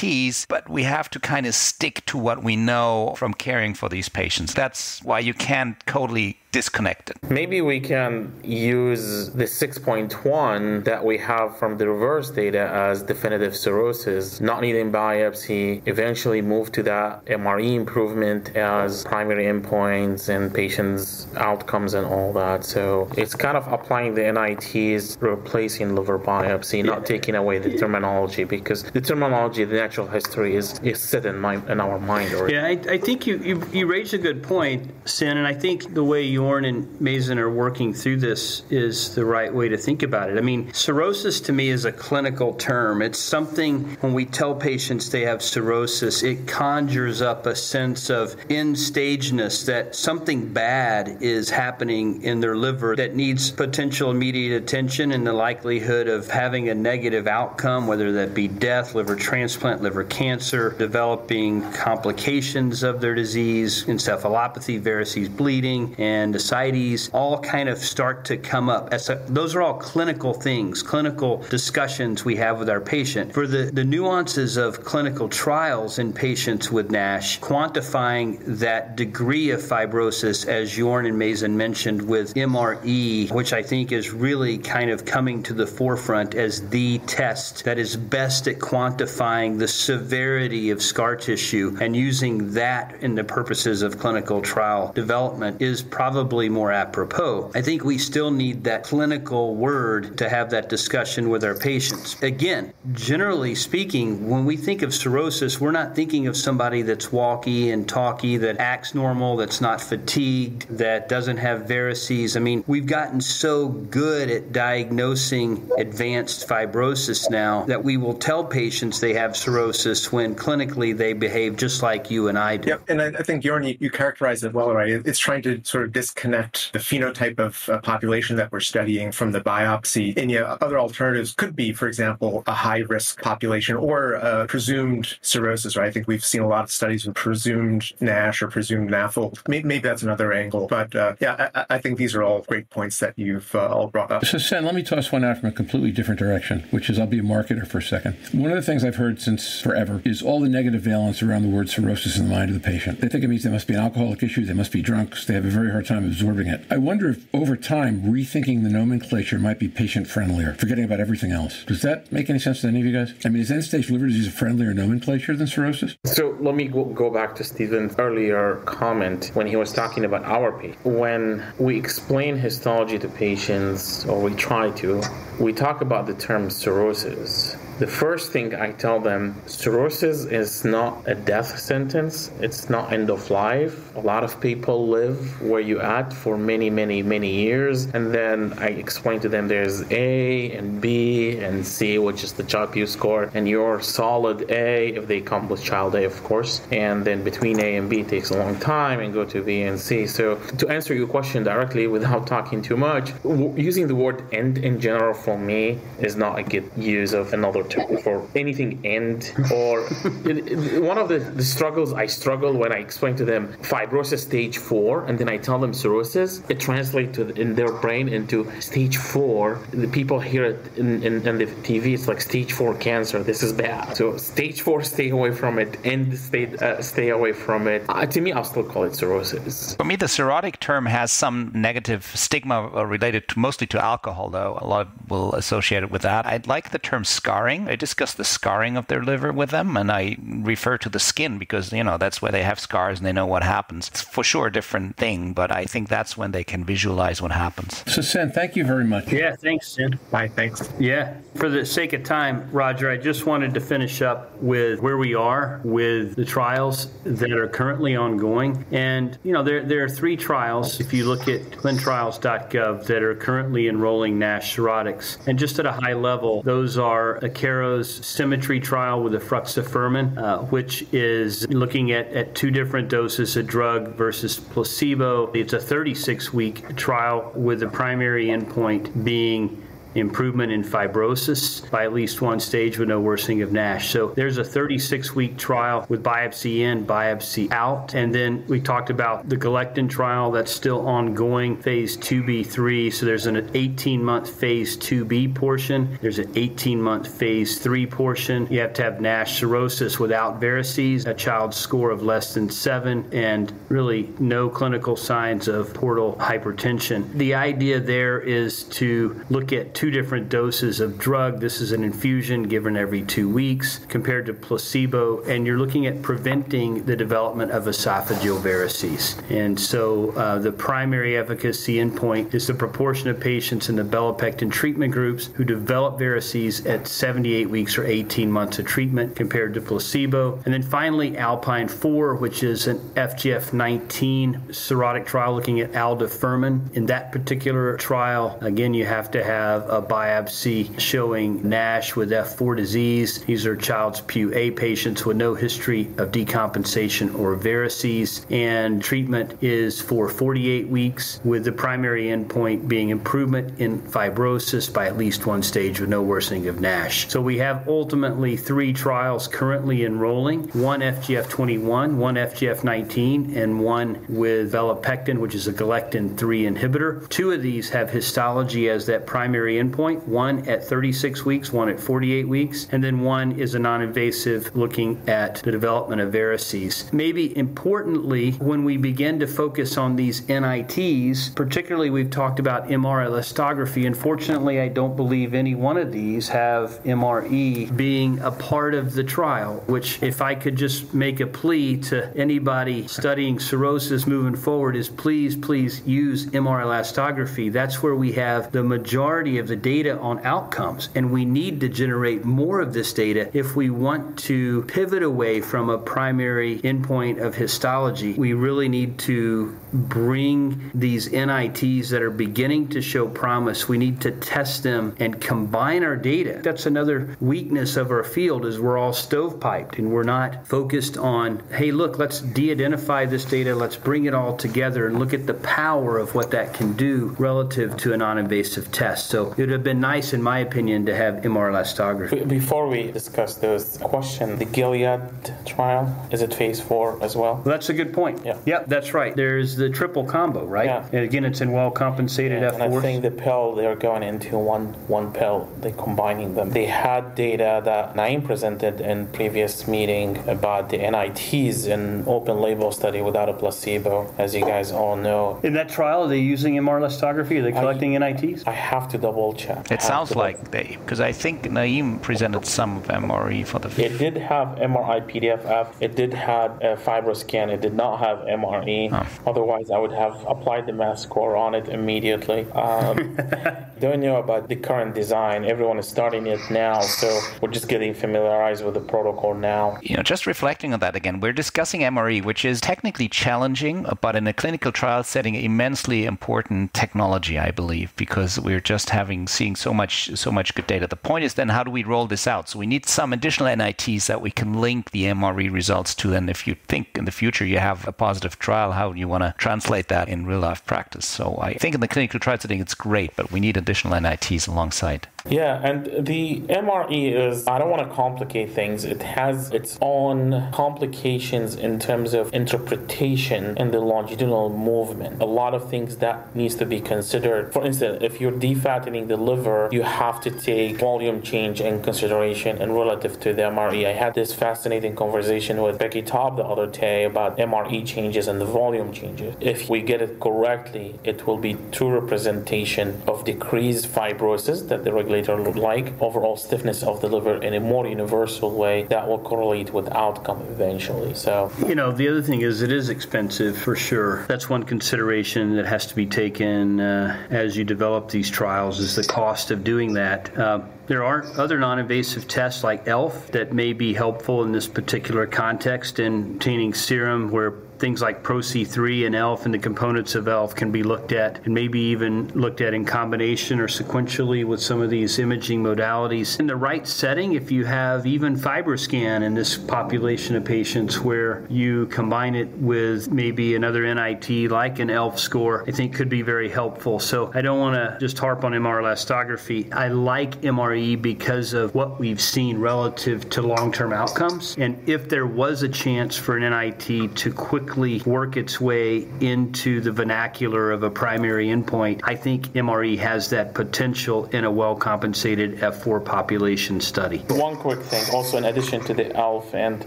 NITs, but we have to kind of stick to what we know from caring for these patients. That's why you can't totally disconnected. Maybe we can use the 6.1 that we have from the reverse data as definitive cirrhosis, not needing biopsy, eventually move to that MRE improvement as primary endpoints and patients' outcomes and all that. So it's kind of applying the NITs, replacing liver biopsy, not taking away the terminology because the terminology, the natural history is, is set in, my, in our mind already. Yeah, I, I think you, you, you raised a good point, Sen, and I think the way Jorn and Mazen are working through this is the right way to think about it. I mean, cirrhosis to me is a clinical term. It's something when we tell patients they have cirrhosis, it conjures up a sense of end stageness that something bad is happening in their liver that needs potential immediate attention and the likelihood of having a negative outcome, whether that be death, liver transplant, liver cancer, developing complications of their disease, encephalopathy, varices bleeding, and ascites, all kind of start to come up. A, those are all clinical things, clinical discussions we have with our patient. For the, the nuances of clinical trials in patients with NASH, quantifying that degree of fibrosis, as Jorn and Mazen mentioned, with MRE, which I think is really kind of coming to the forefront as the test that is best at quantifying the severity of scar tissue and using that in the purposes of clinical trial development is probably probably more apropos. I think we still need that clinical word to have that discussion with our patients. Again, generally speaking, when we think of cirrhosis, we're not thinking of somebody that's walky and talky, that acts normal, that's not fatigued, that doesn't have varices. I mean, we've gotten so good at diagnosing advanced fibrosis now that we will tell patients they have cirrhosis when clinically they behave just like you and I do. Yep, and I, think Jorn, you, you characterized it well, right? It's trying to sort of disconnect the phenotype of uh, population that we're studying from the biopsy. And yeah, other alternatives could be, for example, a high risk population or uh, presumed cirrhosis, right? I think we've seen a lot of studies with presumed NASH or presumed NAFLD. Maybe, maybe that's another angle, but uh, yeah, I, I, think these are all great points that you've uh, all brought up. So, Sen, let me toss one out from a completely different direction, which is I'll be a marketer for a second. One of the things I've heard since forever is all the negative valence around the word cirrhosis in the mind of the patient. They think it means they must be an alcoholic issue, they must be drunks, they have a very hard time absorbing it. I wonder if over time, rethinking the nomenclature might be patient friendlier, forgetting about everything else. Does that make any sense to any of you guys? I mean, is end stage liver disease a friendlier nomenclature than cirrhosis? So let me go back to Stephen's earlier comment when he was talking about our patient. When we explain histology to patients, or we try to, we talk about the term cirrhosis the first thing I tell them cirrhosis is not a death sentence, it's not end of life. A lot of people live where you at for many, many, many years. And then I explain to them there's A and B and C, which is the Child-Pugh score, and you're solid A if they come with child A, of course. And then between A and B takes a long time and go to B and C. So to answer your question directly without talking too much, using the word end in general for me is not a good use of another to, for anything end or it, it, one of the, the struggles I struggle when I explain to them fibrosis stage four and then I tell them cirrhosis, it translates to, in their brain into stage four. The people hear it in, in, in, the TV, it's like stage four cancer. This is bad. So stage four, stay away from it. End state, uh, stay away from it. Uh, to me, I'll still call it cirrhosis. For me, the cirrhotic term has some negative stigma related to, mostly to alcohol, though. A lot will associate it with that. I'd like the term scarring. I discuss the scarring of their liver with them, and I refer to the skin because you know that's where they have scars and they know what happens. It's for sure a different thing, but I think that's when they can visualize what happens. So, Sen, thank you very much. Yeah, thanks, Sen. Bye, thanks. Yeah, for the sake of time, Roger, I just wanted to finish up with where we are with the trials that are currently ongoing, and you know there there are three trials. If you look at clinicaltrials.gov that are currently enrolling NASH cirrhotics, and just at a high level, those are a Akero's symmetry trial with efruxifermin, uh, which is looking at, at two different doses of drug versus placebo. It's a 36 week trial with the primary endpoint being improvement in fibrosis by at least one stage with no worsening of NASH. So there's a 36 week trial with biopsy in, biopsy out. And then we talked about the Galectin trial that's still ongoing, phase 2B3. So there's an 18 month phase 2B portion, there's an 18 month phase 3 portion. You have to have NASH cirrhosis without varices, a child's score of less than seven, and really no clinical signs of portal hypertension. The idea there is to look at two two different doses of drug. This is an infusion given every two weeks compared to placebo, and you're looking at preventing the development of esophageal varices. And so uh, the primary efficacy endpoint is the proportion of patients in the belapectin treatment groups who develop varices at 78 weeks or 18 months of treatment compared to placebo. And then finally, Alpine 4, which is an FGF 19 cirrhotic trial looking at aldafermin. In that particular trial, again, you have to have a biopsy showing NASH with F4 disease. These are Child-Pugh A patients with no history of decompensation or varices, and treatment is for 48 weeks, with the primary endpoint being improvement in fibrosis by at least one stage with no worsening of NASH. So we have ultimately three trials currently enrolling one FGF 21, one FGF 19, and one with belapectin, which is a galectin 3 inhibitor. Two of these have histology as that primary endpoint, one at 36 weeks, one at 48 weeks, and then one is a non invasive looking at the development of varices. Maybe importantly, when we begin to focus on these NITs, particularly we've talked about MR elastography. Unfortunately, I don't believe any one of these have MRE being a part of the trial, which, if I could just make a plea to anybody studying cirrhosis moving forward, is please, please use MR elastography. That's where we have the majority of the data on outcomes, and we need to generate more of this data if we want to pivot away from a primary endpoint of histology. We really need to bring these NITs that are beginning to show promise. We need to test them and combine our data. That's another weakness of our field is we're all stovepiped and we're not focused on, hey, look, let's de-identify this data, let's bring it all together and look at the power of what that can do relative to a non-invasive test. So it would have been nice, in my opinion, to have MR elastography. Before we discuss those question, the Gilead trial, is it phase four as well? well that's a good point. Yeah. Yep, that's right. There's the triple combo, right? Yeah. And again, it's in well compensated Yeah, F4. and I think the pill they're going into one one pill. They're combining them. They had data that Naim presented in previous meeting about the NITs in open label study without a placebo, as you guys all know. in that trial, are they using MR elastography? Are they collecting NITs? I have to double check. It have sounds to like they, because I think Naim presented some of MRE for the. It did have MRI PDFF. It did have a fibroscan. It did not have MRE. Otherwise, I would have applied the MAST score on it immediately. Um, don't know about the current design. Everyone is starting it now, so we're just getting familiarized with the protocol now. you know, just reflecting on that again, we're discussing MRE, which is technically challenging, but in a clinical trial setting, immensely important technology, I believe, because we're just having seeing so much so much good data. The point is then how do we roll this out? So we need some additional NITs that we can link the MRE results to. And if you think in the future you have a positive trial, how do you want to translate that in real life practice? So I think in the clinical trial setting it's great, but we need additional NITs alongside. Yeah, and the MRE is, I don't want to complicate things. It has its own complications in terms of interpretation in the longitudinal movement. A lot of things that needs to be considered. For instance, if you're defattening the liver, you have to take volume change in consideration and relative to the MRE. I had this fascinating conversation with Becky Taub the other day about MRE changes and the volume changes. If we get it correctly, it will be true representation of decreased fibrosis that the regulator would like, overall stiffness of the liver in a more universal way that will correlate with outcome eventually. So You know, the other thing is it is expensive for sure. That's one consideration that has to be taken uh, as you develop these trials is the cost of doing that. Uh, there are other non-invasive tests like ELF that may be helpful in this particular context in obtaining serum where things like ProC3 and ELF and the components of ELF can be looked at and maybe even looked at in combination or sequentially with some of these imaging modalities. In the right setting, if you have even FibroScan in this population of patients where you combine it with maybe another NIT like an ELF score, I think could be very helpful. So I don't want to just harp on MR elastography. I like MRE because of what we've seen relative to long-term outcomes. And if there was a chance for an NIT to quickly work its way into the vernacular of a primary endpoint, I think MRE has that potential in a well-compensated F4 population study. One quick thing, also in addition to the ELF and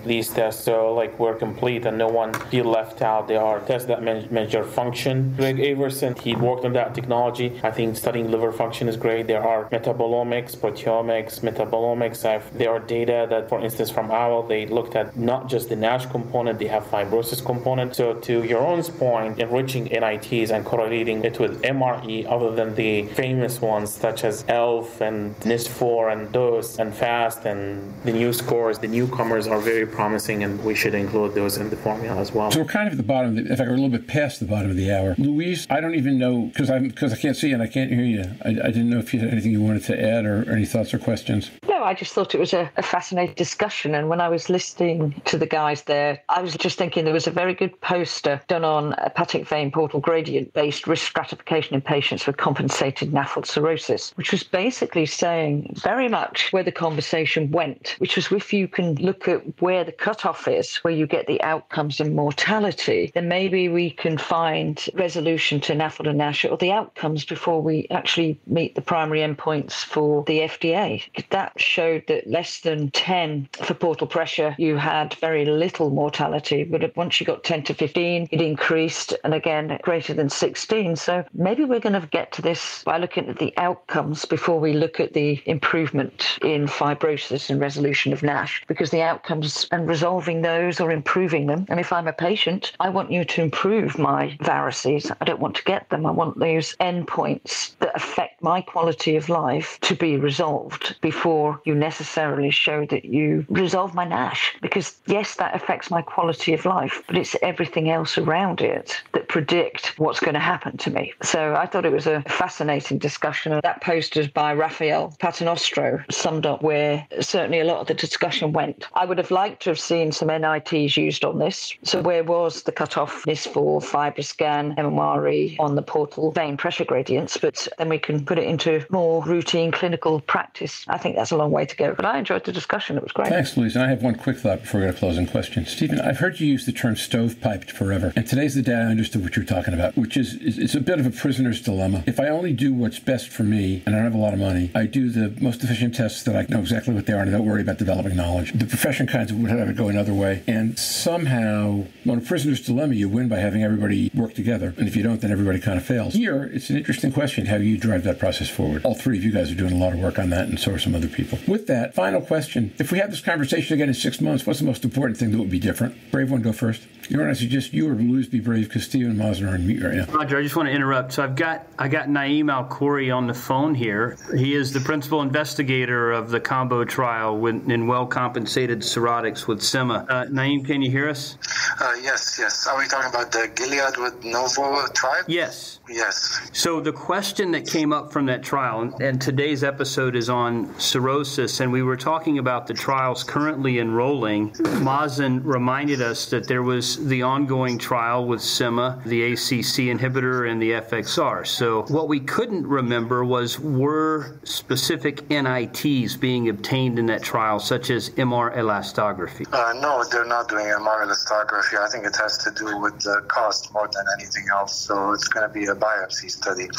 these tests, so like we're complete and no one feel left out. They are tests that me- measure function. Greg Everson, he worked on that technology. I think studying liver function is great. There are metabolomics, proteomics, metabolomics. I've, there are data that, for instance, from OWL, they looked at not just the NASH component, they have fibrosis component. So to your own point, enriching NITs and correlating it with MRE, other than the famous ones such as ELF and NIS4 and DOS and FAST and the new scores, the newcomers are very promising, and we should include those in the formula as well. So we're kind of at the bottom. Of the, in fact, we're a little bit past the bottom of the hour. Louise, I don't even know because I'm because I can't see and I can't hear you. I, I didn't know if you had anything you wanted to add or, or any thoughts or questions. No, No, I just thought it was a, a, fascinating discussion. And when I was listening to the guys there, I was just thinking there was a very good poster done on hepatic vein portal gradient based risk stratification in patients with compensated NAFLD cirrhosis, which was basically saying very much where the conversation went, which was if you can look at where the cutoff is, where you get the outcomes and mortality, then maybe we can find resolution to NAFLD and NASH or the outcomes before we actually meet the primary endpoints for the FDA. That showed that less than 10 for portal pressure, you had very little mortality. But once you got 10 to 15, it increased. And again, greater than 16. So maybe we're going to get to this by looking at the outcomes before we look at the improvement in fibrosis and resolution of NASH, because the outcomes and resolving those or improving them. And if I'm a patient, I want you to improve my varices. I don't want to get them. I want those endpoints that affect my quality of life to be resolved before you necessarily show that you resolve my NASH. Because yes, that affects my quality of life, but it's everything else around it that predict what's going to happen to me. So I thought it was a fascinating discussion. That post by Raphael Paternostro summed up where certainly a lot of the discussion went. I would have liked to have seen some NITs used on this. So where was the cutoff this for FibroScan, MMRE on the portal vein pressure gradients? But then we can put it into more routine clinical practice. I think that's a long way to go. But I enjoyed the discussion. It was great. Thanks, Louise. And I have one quick thought before we go to closing question. Stephen, I've heard you use the term stovepiped forever. And today's the day I understood what you're talking about, which is it's a bit of a prisoner's dilemma. If I only do what's best for me and I don't have a lot of money, I do the most efficient tests that I know exactly what they are and I don't worry about developing knowledge. The profession kinds would have it go another way. And somehow, on a prisoner's dilemma, you win by having everybody work together. And if you don't, then everybody kind of fails. Here, it's an interesting question how you drive that process forward. All three of you guys are doing a lot of work on that, and so are some other people. With that, final question. If we have this conversation again in six months, what's the most important thing that would be different? Brave one, go first. You want to suggest you or Louise be brave because Stephen Mazen are on mute right now. Roger, I just want to interrupt. So I've got I got Naim Alkhouri on the phone here. He is the principal investigator of the combo trial in well compensated cirrhotics with SEMA. Uh, Naim, can you hear us? Uh, yes, yes. Are we talking about the Gilead with Novo trial? Yes. Yes. So the question that came up from that trial, and today's episode is on cirrhosis, and we were talking about the trials currently enrolling. Mazen reminded us that there was the ongoing trial with SEMA, the ACC inhibitor, and the FXR. So what we couldn't remember was were specific NITs being obtained in that trial, such as MR elastography? Uh, no, they're not doing MR elastography. I think it has to do with the cost more than anything else. So it's going to be a biopsy study,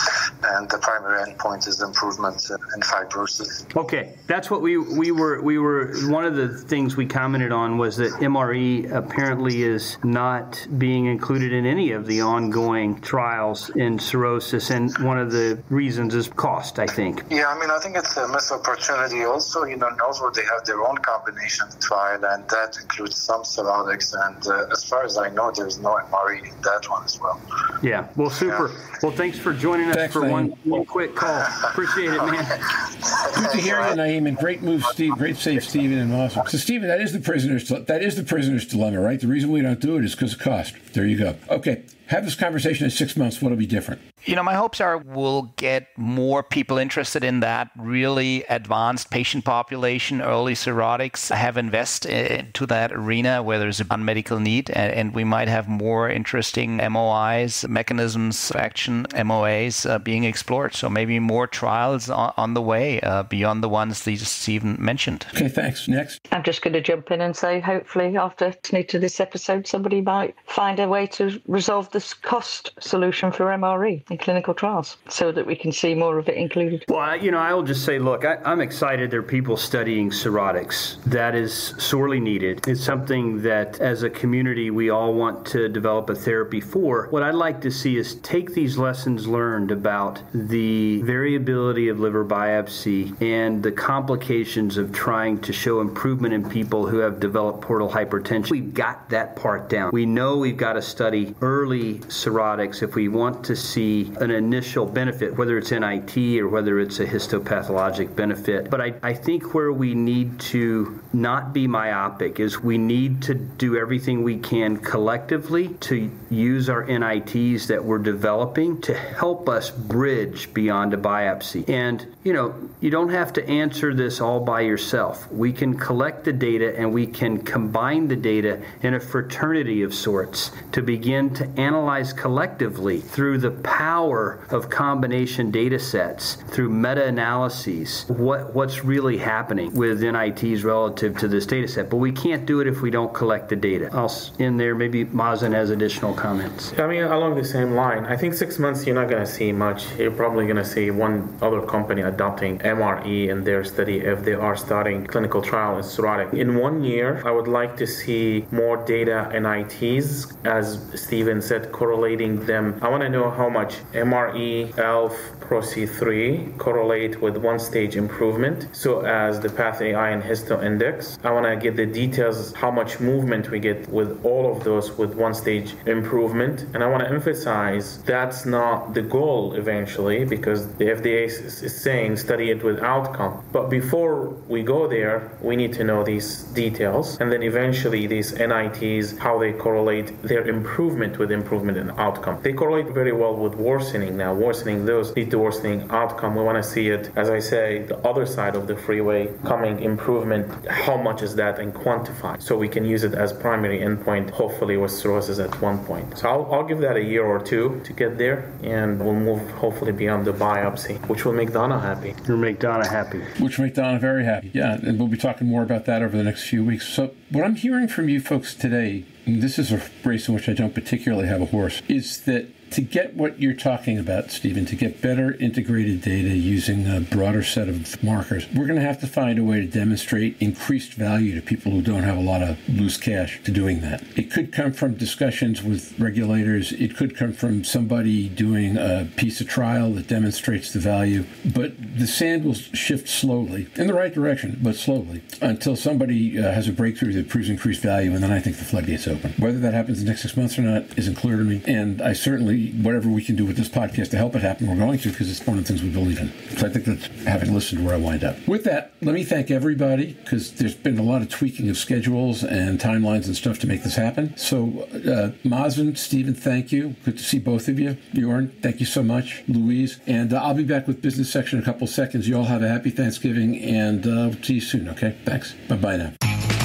and the primary endpoint is improvement in fibrosis. Okay, that's what we we were we were. One of the things we commented on was that MRE apparently is not being included in any of the ongoing trials in cirrhosis, and one of the reasons is cost. I think. Yeah, I mean, I think it's a missed opportunity. Also, you know, Novo they have their own combination trial, and that includes some cirrhotics. And uh, as far as I know, there's no MRE in that one as well. Yeah. Well, super. Yeah. Well, thanks for joining us thanks, for one, one quick call. Appreciate it, man. Good to hear you, Naim, and great move, Steve. Great save, Stephen, and awesome. So, Stephen, that is the prisoner's that is the prisoner's dilemma, right? The reason we don't do it is because of cost. There you go. Okay, have this conversation in six months. What'll be different? You know, my hopes are we'll get more people interested in that really advanced patient population, early cirrhotics, have invest into that arena where there's a medical need, and, we might have more interesting MOIs, mechanisms of action, MOAs uh, being explored. So maybe more trials on, on the way uh, beyond the ones that Stephen mentioned. Okay, thanks. Next. I'm just going to jump in and say, hopefully, after listening to this episode, somebody might find a way to resolve this cost solution for MRE in clinical trials so that we can see more of it included? Well, you know, I will just say, look, I, am excited there are people studying cirrhotics. That is sorely needed. It's something that as a community we all want to develop a therapy for. What I'd like to see is take these lessons learned about the variability of liver biopsy and the complications of trying to show improvement in people who have developed portal hypertension. We've got that part down. We know we've got to study early cirrhotics if we want to see an initial benefit, whether it's NIT or whether it's a histopathologic benefit. But I, I think where we need to not be myopic is we need to do everything we can collectively to use our NITs that we're developing to help us bridge beyond a biopsy. And, you know, you don't have to answer this all by yourself. We can collect the data and we can combine the data in a fraternity of sorts to begin to analyze collectively through the power of combination data sets, through meta analyses, what, what's really happening with NITs relative to this data set. But we can't do it if we don't collect the data. I'll in there. Maybe Mazen has additional comments. I mean, along the same line, I think six months you're not going to see much. You're probably going to see one other company adopting MRE in their study if they are starting clinical trial in cirrhotic. In one year, I would like to see more data NITs, as Stephen said, correlating them. I want to know how much MRE, ELF, ProC3 correlate with one stage improvement. So as the PathAI and HistoIndex, I want to get the details how much movement we get with all of those with one stage improvement. And I want to emphasize that's not the goal eventually because the FDA is saying study it with outcome. But before we go there, we need to know these details. And then eventually these NITs, how they correlate their improvement with improvement in outcome. They correlate very well with worsening. Now, worsening those need to worsening outcome. We want to see it, as I say, the other side of the freeway coming improvement. How much is that and quantify so we can use it as primary endpoint, hopefully with cirrhosis at one point. So I'll, I'll give that a year or two to get there, and we'll move hopefully beyond the biopsy, which will make Donna happy. Will make Donna happy. Which will make Donna very happy. Yeah, and we'll be talking more about that over the next few weeks. So what I'm hearing from you folks today, this is a race in which I don't particularly have a horse, is that to get what you're talking about, Stephen, to get better integrated data using a broader set of markers, we're going to have to find a way to demonstrate increased value to people who don't have a lot of loose cash to doing that. It could come from discussions with regulators, it could come from somebody doing a piece of trial that demonstrates the value, but the sand will shift slowly in the right direction, but slowly until somebody uh, has a breakthrough that proves increased value, and then I think the floodgates open. Whether that happens in the next six months or not isn't clear to me, and I certainly whatever we can do with this podcast to help it happen, we're going to because it's one of the things we believe in. So I think that's having listened where I wind up. With that, let me thank everybody because there's been a lot of tweaking of schedules and timelines and stuff to make this happen. So, uh, Mazen, Stephen, thank you. Good to see both of you. Jorn, thank you so much. Louise, and uh, I'll be back with business section in a couple seconds. You all have a happy Thanksgiving and uh, see you soon. Okay, thanks. Bye bye now.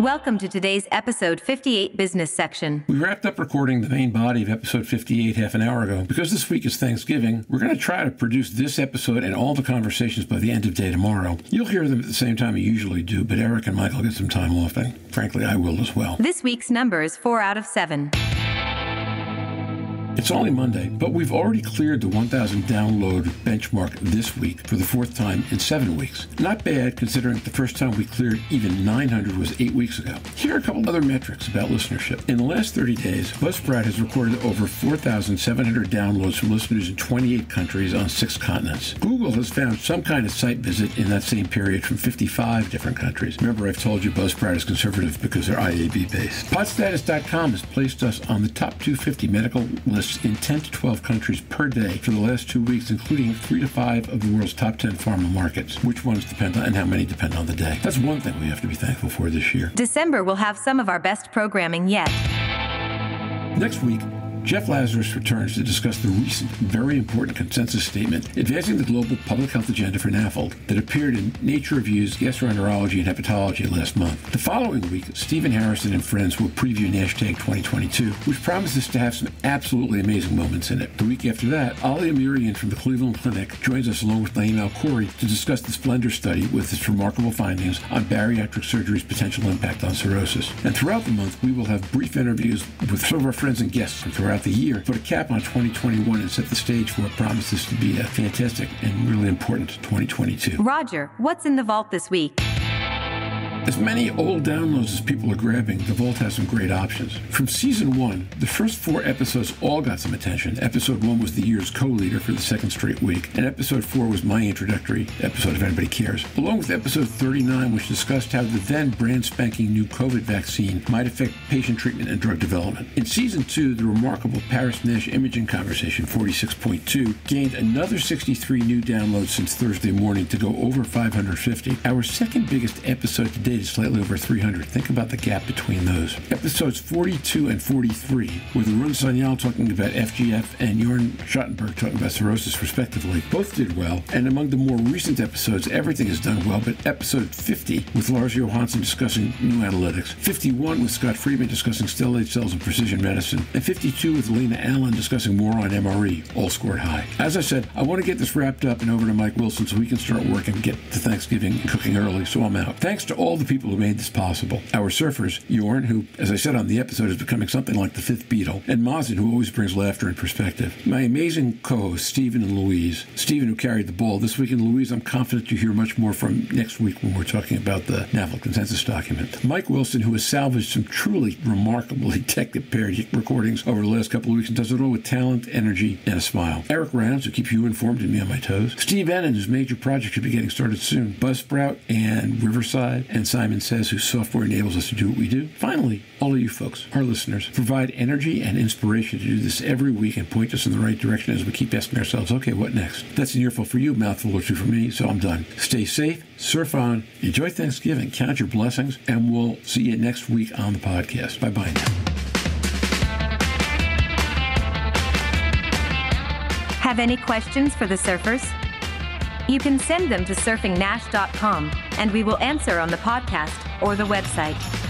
Welcome to today's episode 58 business section. We wrapped up recording the main body of episode 58 half an hour ago. Because this week is Thanksgiving, we're going to try to produce this episode and all the conversations by the end of day tomorrow. You'll hear them at the same time you usually do, but Eric and Michael get some time off, and frankly, I will as well. This week's number is 4 out of 7. It's only Monday, but we've already cleared the 1,000 download benchmark this week for the fourth time in seven weeks. Not bad considering the first time we cleared even 900 was eight weeks ago. Here are a couple other metrics about listenership. In the last 30 days, Buzzsprout has recorded over 4,700 downloads from listeners in 28 countries on six continents. Google has found some kind of site visit in that same period from 55 different countries. Remember, I've told you Buzzsprout is conservative because they're IAB based. Podstatus.com has placed us on the top 250 medical list in 10 to 12 countries per day for the last two weeks, including three to five of the world's top 10 pharma markets. Which ones depend on and how many depend on the day? That's one thing we have to be thankful for this year. December will have some of our best programming yet. Next week, Jeff Lazarus returns to discuss the recent, very important consensus statement advancing the global public health agenda for NAFLD that appeared in Nature Reviews Gastroenterology and Hepatology last month. The following week, Stephen Harrison and friends will preview NASHTAG 2022, which promises to have some absolutely amazing moments in it. The week after that, Ali Aminian from the Cleveland Clinic joins us along with Naim Alkhouri to discuss the Splendor study with its remarkable findings on bariatric surgery's potential impact on cirrhosis. And throughout the month, we will have brief interviews with some of our friends and guests from throughout the year, put a cap on 2021 and set the stage for what promises to be a fantastic and really important 2022. Roger, what's in the vault this week? As many old downloads as people are grabbing, the Vault has some great options. From season one, the first four episodes all got some attention. Episode one was the year's co-leader for the second straight week, and episode four was my introductory episode, if anybody cares. Along with episode 39, which discussed how the then brand spanking new COVID vaccine might affect patient treatment and drug development. In season two, the remarkable Paris Nash imaging conversation 46.2 gained another 63 new downloads since Thursday morning to go over 550. Our second biggest episode to is slightly over 300. Think about the gap between those. Episodes 42 and 43, with Arun Sanyal talking about FGF and Jorn Schattenberg talking about cirrhosis, respectively, both did well. And among the more recent episodes, everything has done well, but episode 50, with Lars Johansson discussing new analytics, 51 with Scott Friedman discussing stellate cells and precision medicine, and 52 with Alina Allen discussing more on MRE, all scored high. As I said, I want to get this wrapped up and over to Mike Wilson so we can start work and get to Thanksgiving and cooking early, so I'm out. Thanks to all the people who made this possible. Our surfers, Jorn, who, as I said on the episode, is becoming something like the fifth Beatle, and Mazen, who always brings laughter and perspective. My amazing co-hosts, Stephen and Louise. Stephen, who carried the ball this week, and Louise, I'm confident you hear much more from next week when we're talking about the Naval consensus document. Mike Wilson, who has salvaged some truly remarkably tech-prepared recordings over the last couple of weeks and does it all with talent, energy, and a smile. Eric Rounds, who keeps you informed and me on my toes. Steve Ennin, whose major project should be getting started soon. Buzzsprout and Riverside, and Simon Says, whose software enables us to do what we do. Finally, all of you folks, our listeners, provide energy and inspiration to do this every week and point us in the right direction as we keep asking ourselves, okay, what next? That's an earful for you, mouthful or two for me, so I'm done. Stay safe, surf on, enjoy Thanksgiving, count your blessings, and we'll see you next week on the podcast. Bye bye now. Have any questions for the surfers? You can send them to surfingnash.com and we will answer on the podcast or the website.